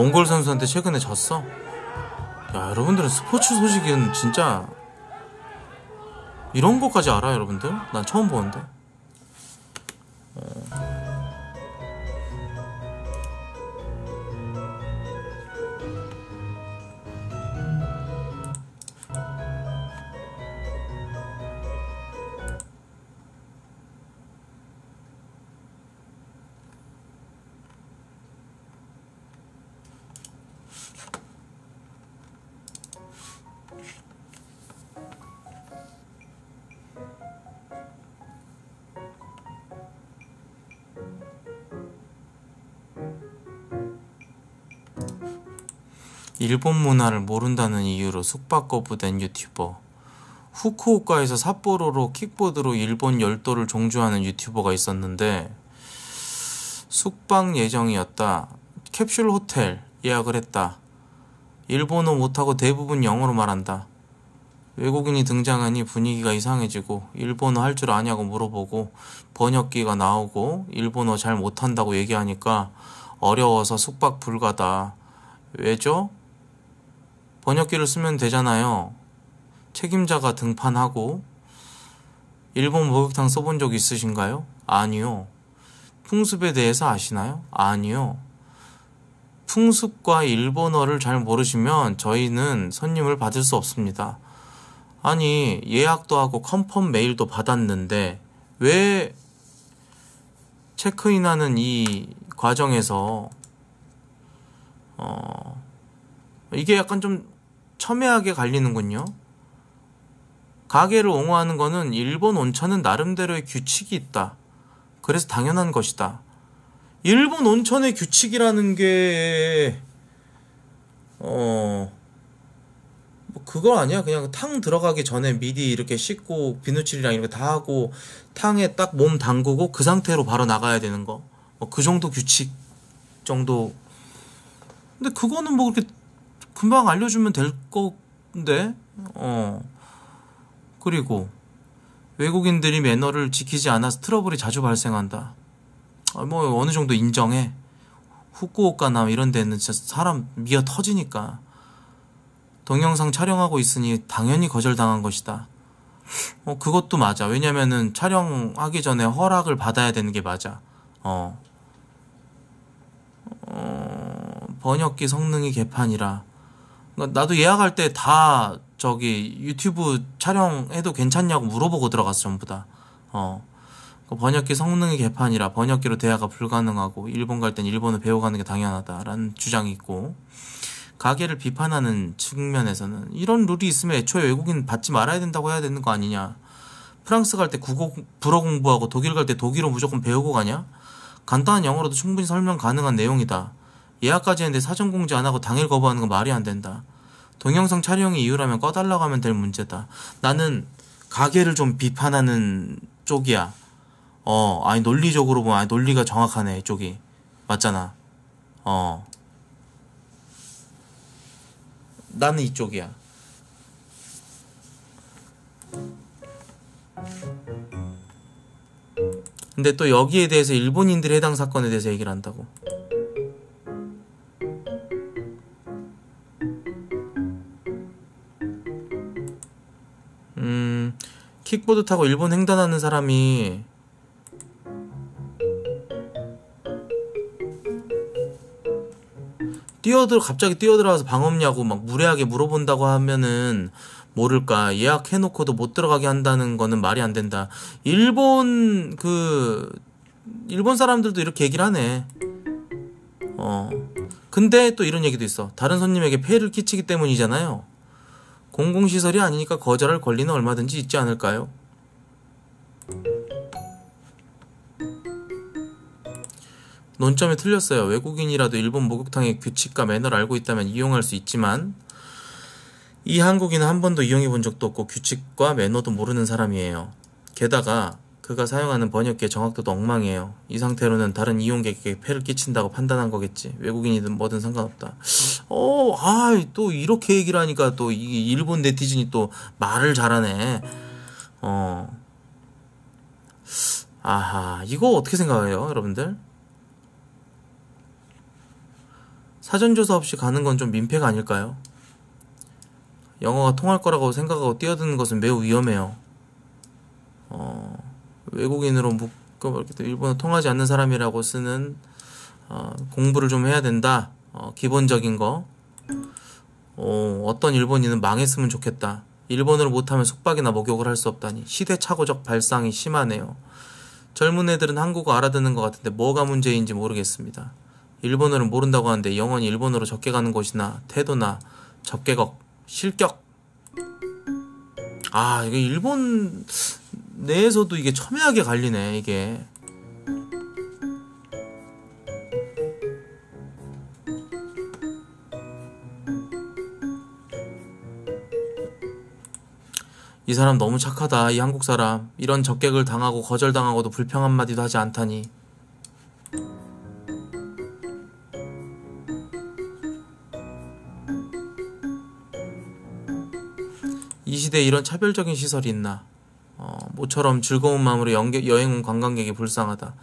Speaker 1: 몽골 선수한테 최근에 졌어? 야 여러분들은 스포츠 소식은 진짜 이런 것까지 알아 여러분들? 난 처음 보는데 일본 문화를 모른다는 이유로 숙박 거부된 유튜버. 후쿠오카에서 삿포로로 킥보드로 일본 열도를 종주하는 유튜버가 있었는데 숙박 예정이었다. 캡슐 호텔 예약을 했다. 일본어 못하고 대부분 영어로 말한다. 외국인이 등장하니 분위기가 이상해지고 일본어 할 줄 아냐고 물어보고 번역기가 나오고 일본어 잘 못한다고 얘기하니까 어려워서 숙박 불가다. 왜죠? 번역기를 쓰면 되잖아요. 책임자가 등판하고 일본 목욕탕 써본 적 있으신가요? 아니요. 풍습에 대해서 아시나요? 아니요. 풍습과 일본어를 잘 모르시면 저희는 손님을 받을 수 없습니다. 아니, 예약도 하고 컨펌 메일도 받았는데 왜 체크인하는 이 과정에서 어 이게 약간 좀 첨예하게 갈리는군요. 가게를 옹호하는 거는 일본 온천은 나름대로의 규칙이 있다. 그래서 당연한 것이다. 일본 온천의 규칙이라는 게, 어, 뭐 그거 아니야? 그냥 탕 들어가기 전에 미리 이렇게 씻고 비누칠이랑 거다 하고 탕에 딱 몸 담그고 그 상태로 바로 나가야 되는 거. 뭐 그 정도 규칙 정도. 근데 그거는 뭐 그렇게 금방 알려주면 될 건데, 어. 그리고 외국인들이 매너를 지키지 않아서 트러블이 자주 발생한다. 아, 뭐 어느 정도 인정해. 후쿠오카나 이런 데는 진짜 사람 미어 터지니까. 동영상 촬영하고 있으니 당연히 거절당한 것이다. 어, 그것도 맞아. 왜냐면은 촬영하기 전에 허락을 받아야 되는 게 맞아. 어. 어, 번역기 성능이 개판이라. 그러니까 나도 예약할 때 다 저기 유튜브 촬영해도 괜찮냐고 물어보고 들어갔어 전부 다. 어. 그 번역기 성능이 개판이라 번역기로 대화가 불가능하고 일본 갈 땐 일본어 배워가는 게 당연하다라는 주장이 있고 가게를 비판하는 측면에서는 이런 룰이 있으면 애초에 외국인 받지 말아야 된다고 해야 되는 거 아니냐. 프랑스 갈 때 국어 불어 공부하고 독일 갈 때 독일어 무조건 배우고 가냐? 간단한 영어로도 충분히 설명 가능한 내용이다. 예약까지 했는데 사전 공지 안 하고 당일 거부하는 건 말이 안 된다. 동영상 촬영이 이유라면 꺼달라고 하면 될 문제다. 나는 가게를 좀 비판하는 쪽이야. 어, 아니 논리적으로 보면 아니 논리가 정확하네 이쪽이 맞잖아. 어. 나는 이쪽이야. 근데 또 여기에 대해서 일본인들이 해당 사건에 대해서 얘기를 한다고. 킥보드 타고 일본 횡단하는 사람이 뛰어들 갑자기 뛰어들어와서 방 없냐고 막 무례하게 물어본다고 하면은 모를까 예약해놓고도 못 들어가게 한다는 거는 말이 안 된다. 일본 그 일본 사람들도 이렇게 얘기를 하네. 어 근데 또 이런 얘기도 있어. 다른 손님에게 폐해를 끼치기 때문이잖아요. 공공시설이 아니니까 거절할 권리는 얼마든지 있지 않을까요? 논점이 틀렸어요. 외국인이라도 일본 목욕탕의 규칙과 매너를 알고 있다면 이용할 수 있지만 이 한국인은 한 번도 이용해 본 적도 없고 규칙과 매너도 모르는 사람이에요. 게다가 그가 사용하는 번역기의 정확도도 엉망이에요. 이 상태로는 다른 이용객에게 폐를 끼친다고 판단한 거겠지. 외국인이든 뭐든 상관없다. 어, 아, 또 이렇게 얘기를 하니까 또 이 일본 네티즌이 또 말을 잘하네. 어. 아하, 이거 어떻게 생각해요, 여러분들? 사전조사 없이 가는 건 좀 민폐가 아닐까요? 영어가 통할 거라고 생각하고 뛰어드는 것은 매우 위험해요. 어, 외국인으로 묶어 이렇게 일본어 통하지 않는 사람이라고 쓰는 어, 공부를 좀 해야 된다. 어, 기본적인 거. 어, 어떤 일본인은 망했으면 좋겠다. 일본어를 못하면 속박이나 목욕을 할 수 없다니 시대착오적 발상이 심하네요. 젊은 애들은 한국어 알아듣는 것 같은데 뭐가 문제인지 모르겠습니다. 일본어를 모른다고 하는데 영원히 일본어로 적게 가는 곳이나 태도나 적개곡 실격 아 이게 일본 내에서도 이게 첨예하게 갈리네 이게. 이 사람 너무 착하다 이 한국 사람. 이런 적객을 당하고 거절당하고도 불평 한마디도 하지 않다니. 이 시대에 이런 차별적인 시설이 있나 어, 모처럼 즐거운 마음으로 연계, 여행 온 관광객이 불쌍하다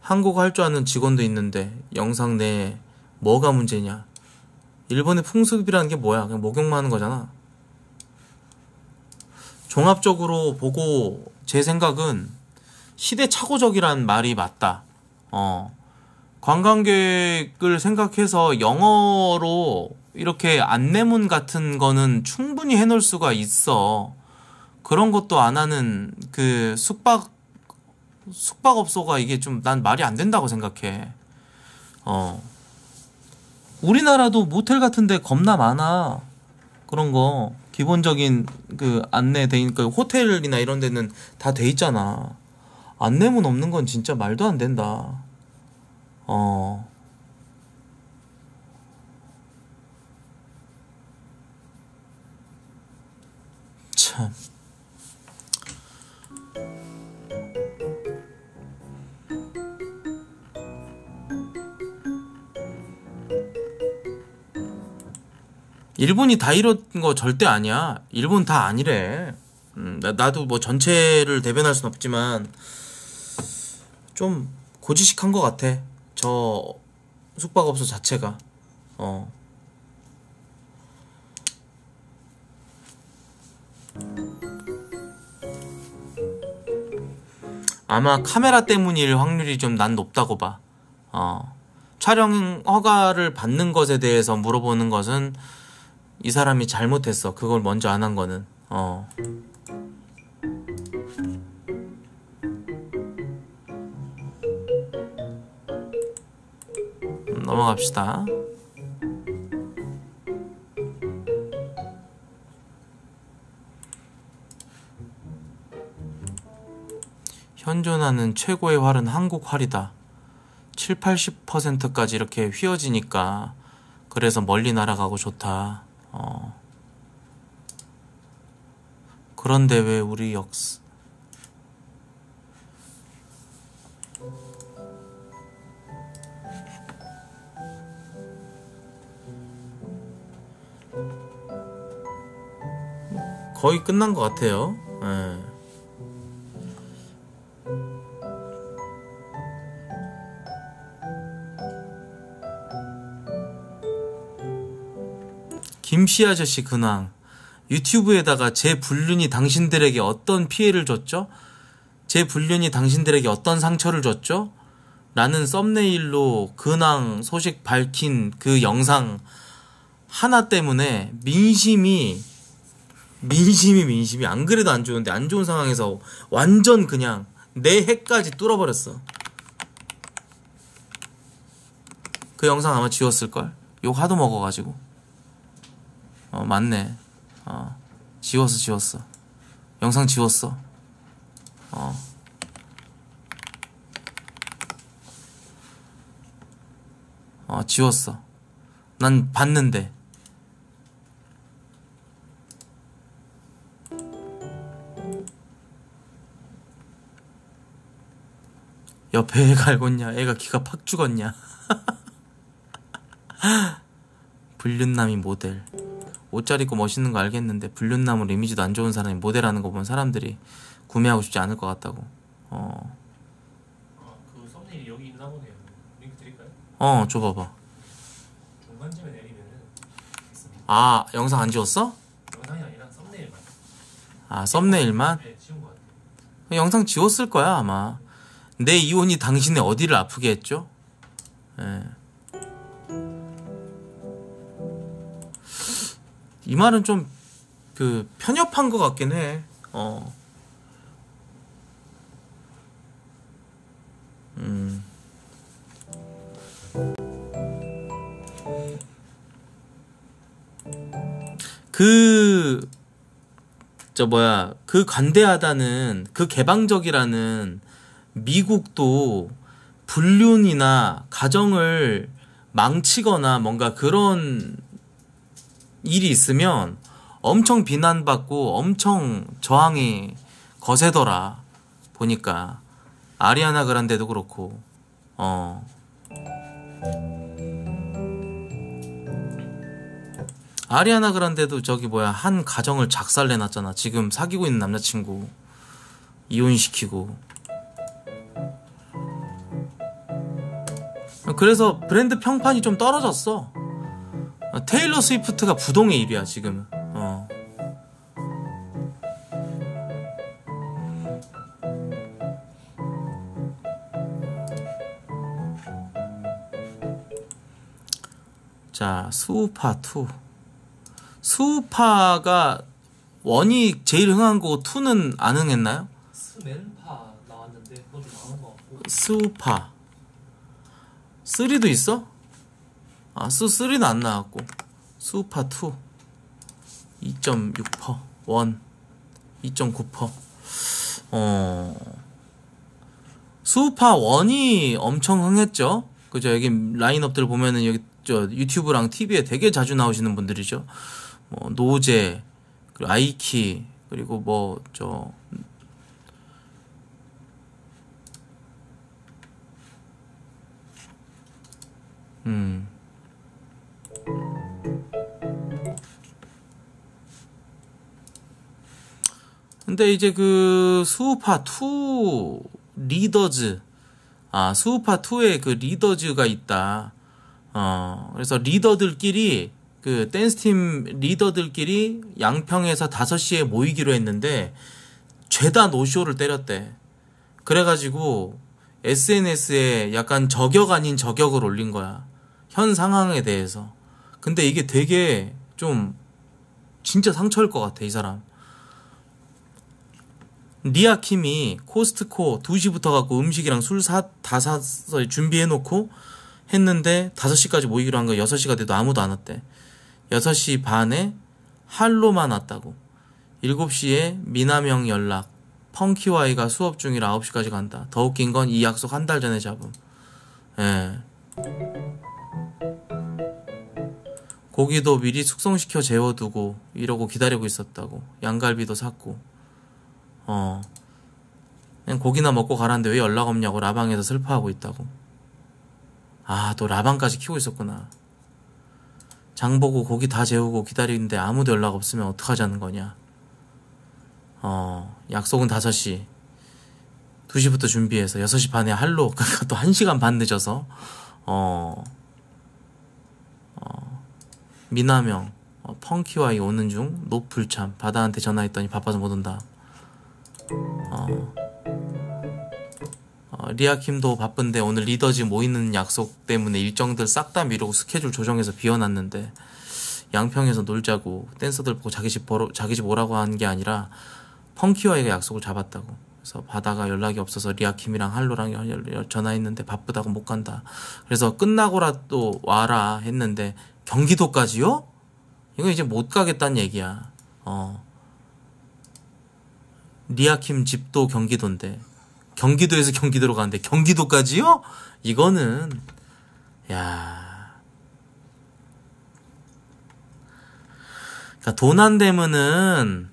Speaker 1: 한국어 할 줄 아는 직원도 있는데 영상 내에 뭐가 문제냐 일본의 풍습이라는 게 뭐야 그냥 목욕만 하는 거잖아 종합적으로 보고 제 생각은 시대착오적이란 말이 맞다. 어. 관광객을 생각해서 영어로 이렇게 안내문 같은 거는 충분히 해놓을 수가 있어. 그런 것도 안 하는 그 숙박, 숙박업소가 이게 좀 난 말이 안 된다고 생각해. 어. 우리나라도 모텔 같은데 겁나 많아. 그런 거. 기본적인 그 안내 돼 있니까 호텔이나 이런 데는 다 돼 있잖아. 안내문 없는 건 진짜 말도 안 된다. 어. 참. 일본이 다 이런 거 절대 아니야. 일본 다 아니래. 음, 나, 나도 뭐 전체를 대변할 순 없지만 좀 고지식한 것 같아. 저 숙박업소 자체가. 어. 아마 카메라 때문일 확률이 좀 난 높다고 봐. 어. 촬영 허가를 받는 것에 대해서 물어보는 것은 이 사람이 잘못했어. 그걸 먼저 안 한 거는. 어. 음, 넘어갑시다. 현존하는 최고의 활은 한국 활이다. 7, 80%까지 이렇게 휘어지니까 그래서 멀리 날아가고 좋다. 어. 그런데 왜 우리 역사 거의 끝난 것 같아요. 예. 김씨 아저씨 근황 유튜브에다가 제 불륜이 당신들에게 어떤 피해를 줬죠? 제 불륜이 당신들에게 어떤 상처를 줬죠? 라는 썸네일로 근황 소식 밝힌 그 영상 하나 때문에 민심이 민심이 민심이 안 그래도 안 좋은데 안 좋은 상황에서 완전 그냥 내 해까지 뚫어버렸어. 그 영상 아마 지웠을걸? 욕 하도 먹어가지고 어 맞네 어 지웠어 지웠어 영상 지웠어 어 어, 지웠어. 난 봤는데. 옆에 애가 알겠냐? 애가 기가 팍 죽었냐? 불륜남이 모델. 옷 잘 입고 멋있는 거 알겠는데 불륜남으로 이미지도 안 좋은 사람이 모델하는 거 보면 사람들이 구매하고 싶지 않을 것 같다고. 어,
Speaker 5: 아 그 썸네일이 여기 있나 보네요. 링크 드릴까요?
Speaker 1: 어, 줘봐봐.
Speaker 5: 중간쯤에 내리면은 있습니다.
Speaker 1: 아, 영상 안 지웠어?
Speaker 5: 영상이 아니라 썸네일만.
Speaker 1: 아, 썸네일만?
Speaker 5: 네, 지운 것 같아요.
Speaker 1: 영상 지웠을 거야 아마 내 이혼이 당신의 어디를 아프게 했죠? 예. 이 말은 좀 그 편협한 것 같긴 해. 어. 음. 그 저 뭐야 그 관대하다는 그 개방적이라는 미국도 불륜이나 가정을 망치거나 뭔가 그런 일이 있으면 엄청 비난받고 엄청 저항이 거세더라. 보니까 아리아나 그란데도 그렇고. 어. 아리아나 그란데도 저기 뭐야 한 가정을 작살내놨잖아. 지금 사귀고 있는 남자친구 이혼시키고. 그래서 브랜드 평판이 좀 떨어졌어. 어, 테일러 스위프트가 부동의 1위야 지금 어. 자 수우파 2 수우파가 원이 제일 흥한 거고 2는 안 흥했나요?
Speaker 5: 스맨파 나왔는데 그거 좀 많은 것 같고.
Speaker 1: 수우파 3도 있어? 아, 수 3는 안 나왔고. 수우파 2 2.6% 원. 2.9% 어. 수우파 1이 엄청 흥했죠? 그죠? 여기 라인업들 보면은 여기 저 유튜브랑 TV에 되게 자주 나오시는 분들이죠. 뭐 노제 그리고 아이키 그리고 뭐 저 음. 근데 이제 그 수우파 2 리더즈 아 수우파 2에 그 리더즈가 있다. 어 그래서 리더들끼리 그 댄스팀 리더들끼리 양평에서 5시에 모이기로 했는데 죄다 노쇼를 때렸대. 그래가지고 SNS에 약간 저격 아닌 저격을 올린 거야. 현 상황에 대해서. 근데 이게 되게 좀 진짜 상처일 것 같아, 이 사람. 리아킴이 코스트코 2시부터 갖고 음식이랑 술 사, 다 사서 준비해놓고 했는데 5시까지 모이기로 한 거 6시가 돼도 아무도 안 왔대. 6시 반에 할로만 왔다고. 7시에 미남형 연락. 펑키와이가 수업 중이라 9시까지 간다. 더 웃긴 건 이 약속 한 달 전에 잡음. 예. 고기도 미리 숙성시켜 재워두고 이러고 기다리고 있었다고. 양갈비도 샀고. 어. 그냥 고기나 먹고 가라는데 왜 연락 없냐고 라방에서 슬퍼하고 있다고. 아, 또 라방까지 키우고 있었구나. 장 보고 고기 다 재우고 기다리는데 아무도 연락 없으면 어떡하자는 거냐. 어, 약속은 5시. 2시부터 준비해서 6시 반에 할로, 그러니까 또 1시간 반 늦어서, 어, 어, 미남형, 어, 펑키와이 오는 중, 노불참, 바다한테 전화했더니 바빠서 못 온다. 어, 어, 리아킴도 바쁜데 오늘 리더지 모이는 약속 때문에 일정들 싹 다 미루고 스케줄 조정해서 비워놨는데, 양평에서 놀자고 댄서들 보고 자기 집 보러, 자기 집 오라고 한 게 아니라 펑키와이가 약속을 잡았다고. 그래서 바다가 연락이 없어서 리아킴이랑 할로랑 전화했는데 바쁘다고 못 간다. 그래서 끝나고라도 와라 했는데 경기도까지요? 이거 이제 못 가겠다는 얘기야. 어. 리아킴 집도 경기도인데 경기도에서 경기도로 가는데 경기도까지요? 이거는 야. 그러니까 돈안 되면은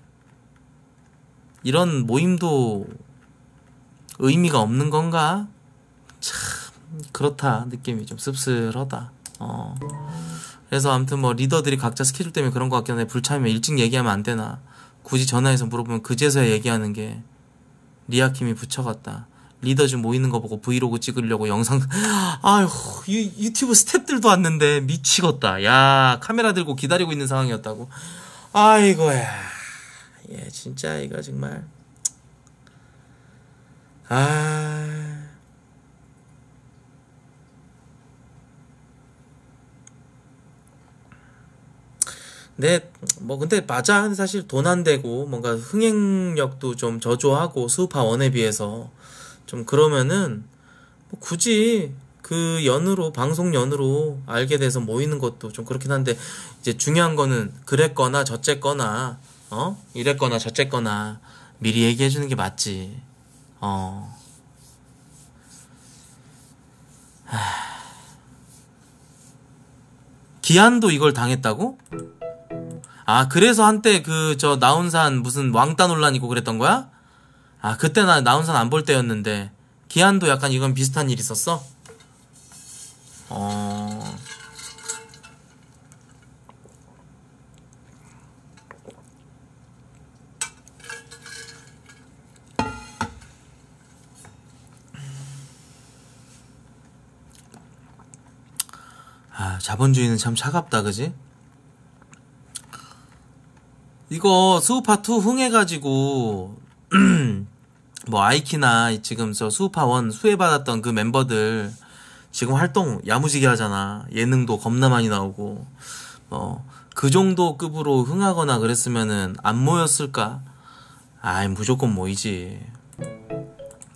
Speaker 1: 이런 모임도 의미가 없는 건가? 참 그렇다 느낌이 좀 씁쓸하다. 어. 그래서 아무튼 뭐 리더들이 각자 스케줄 때문에 그런 것 같긴 한데 불참이면 일찍 얘기하면 안 되나? 굳이 전화해서 물어보면 그제서야 얘기하는 게 리아킴이 붙여갔다. 리더 좀 모이는 거 보고 브이로그 찍으려고 영상 아휴 유, 유튜브 스탭들도 왔는데 미치겠다. 야 카메라 들고 기다리고 있는 상황이었다고. 아이고야. 예 진짜 이거 정말 아 네, 뭐 근데 맞아 사실 돈 안 되고 뭔가 흥행력도 좀 저조하고 수우파 원에 비해서 좀 그러면은 뭐 굳이 그 연으로 방송 연으로 알게 돼서 모이는 것도 좀 그렇긴 한데 이제 중요한 거는 그랬거나 저쨌거나 어? 이랬거나 저쨌거나 미리 얘기해 주는 게 맞지. 어. 하... 기한도 이걸 당했다고? 아, 그래서 한때 그, 저, 나운산 무슨 왕따 논란 있고 그랬던 거야? 아, 그때 나 나운산 안 볼 때였는데, 기한도 약간 이건 비슷한 일 있었어? 어. 아, 자본주의는 참 차갑다, 그지? 이거 수우파 2 흥해가지고 뭐 아이키나 지금 저 수우파 1 수혜받았던 그 멤버들 지금 활동 야무지게 하잖아. 예능도 겁나 많이 나오고. 어그 정도 급으로 흥하거나 그랬으면은 안 모였을까? 아이 무조건 모이지.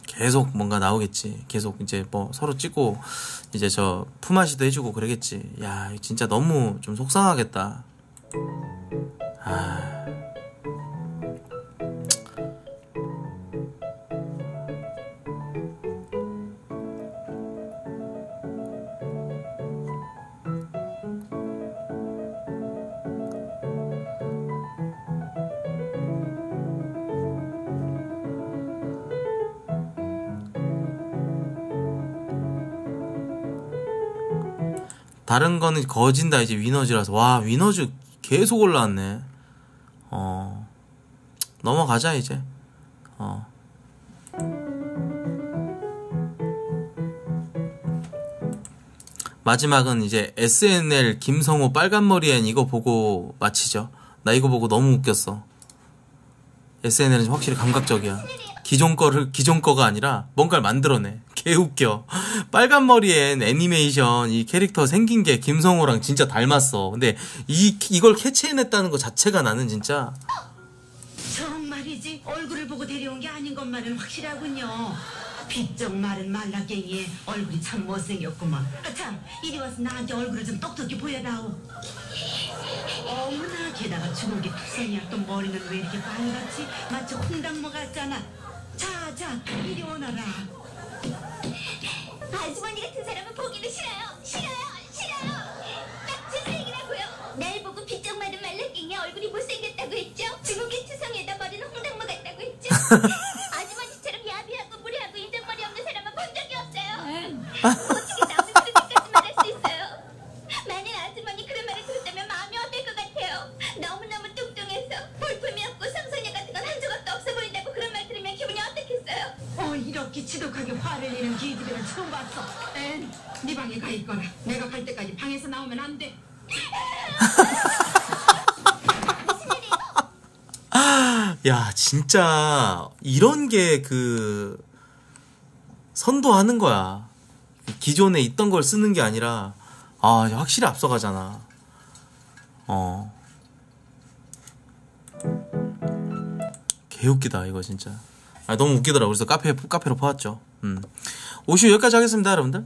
Speaker 1: 계속 뭔가 나오겠지. 계속 이제 뭐 서로 찍고 이제 저 품앗이도 해주고 그러겠지. 야 진짜 너무 좀 속상하겠다 아. 다른 거는 거진다. 이제 위너즈라서. 와 위너즈 계속 올라왔네 어. 넘어가자 이제. 어. 마지막은 이제 SNL 김성호 빨간머리엔 이거 보고 마치죠. 나 이거 보고 너무 웃겼어. SNL은 확실히 감각적이야 기존 거를 기존 거가 아니라 뭔가를 만들어내 개 웃겨 빨간 머리엔 애니메이션 이 캐릭터 생긴 게 김성호랑 진짜 닮았어 근데 이 이걸 캐치해냈다는 것 자체가 나는 진짜
Speaker 9: 정말이지 얼굴을 보고 데려온 게 아닌 것만은 확실하군요. 비쩍 마른 말라깽이에 얼굴이 참 못생겼구만. 아, 참 이리 와서 나한테 얼굴을 좀 똑똑히 보여다오. 어머나 게다가 주걱이 투성이야 또 머리는 왜 이렇게 빨갛지? 마치 홍당무 같잖아. 자 자 이리 오너라.
Speaker 2: 아주머니 같은 사람은 보기도 싫어요. 싫어요. 싫어요. 딱제 스타일이라고요. 날 보고 비쩍 마른 말라깽이 얼굴이 못생겼다고 했죠? 주먹이 투성에다 머리는 홍당무 같다고 했죠? 아주머니처럼 야비하고 무례하고 인정머리 없는 사람은 본 적이 없어요. 어떻게 나오는 그렇게까지만 할 수 있어요? 만약 아주머니 그런 말을 들었다면 마음이 어떨 것 같아요? 너무너무 뚱뚱해서 볼품이 없고 성소녀 같은 건 한 조각도 없어 보인다고 그런 말 들으면 기분이 어떻겠어요?
Speaker 9: 어 이렇게 지독하게 화를 내는 기집애를 처음 봤어. 엔, 네 방에 가 있거라. 내가 갈 때까지 방에서 나오면 안 돼.
Speaker 1: 야 진짜 이런 게 그 선도하는 거야 기존에 있던 걸 쓰는 게 아니라 아 확실히 앞서가잖아 어 개웃기다 이거 진짜 아, 너무 웃기더라고. 그래서 카페 카페로 퍼왔죠. 음. 오슈 여기까지 하겠습니다, 여러분들.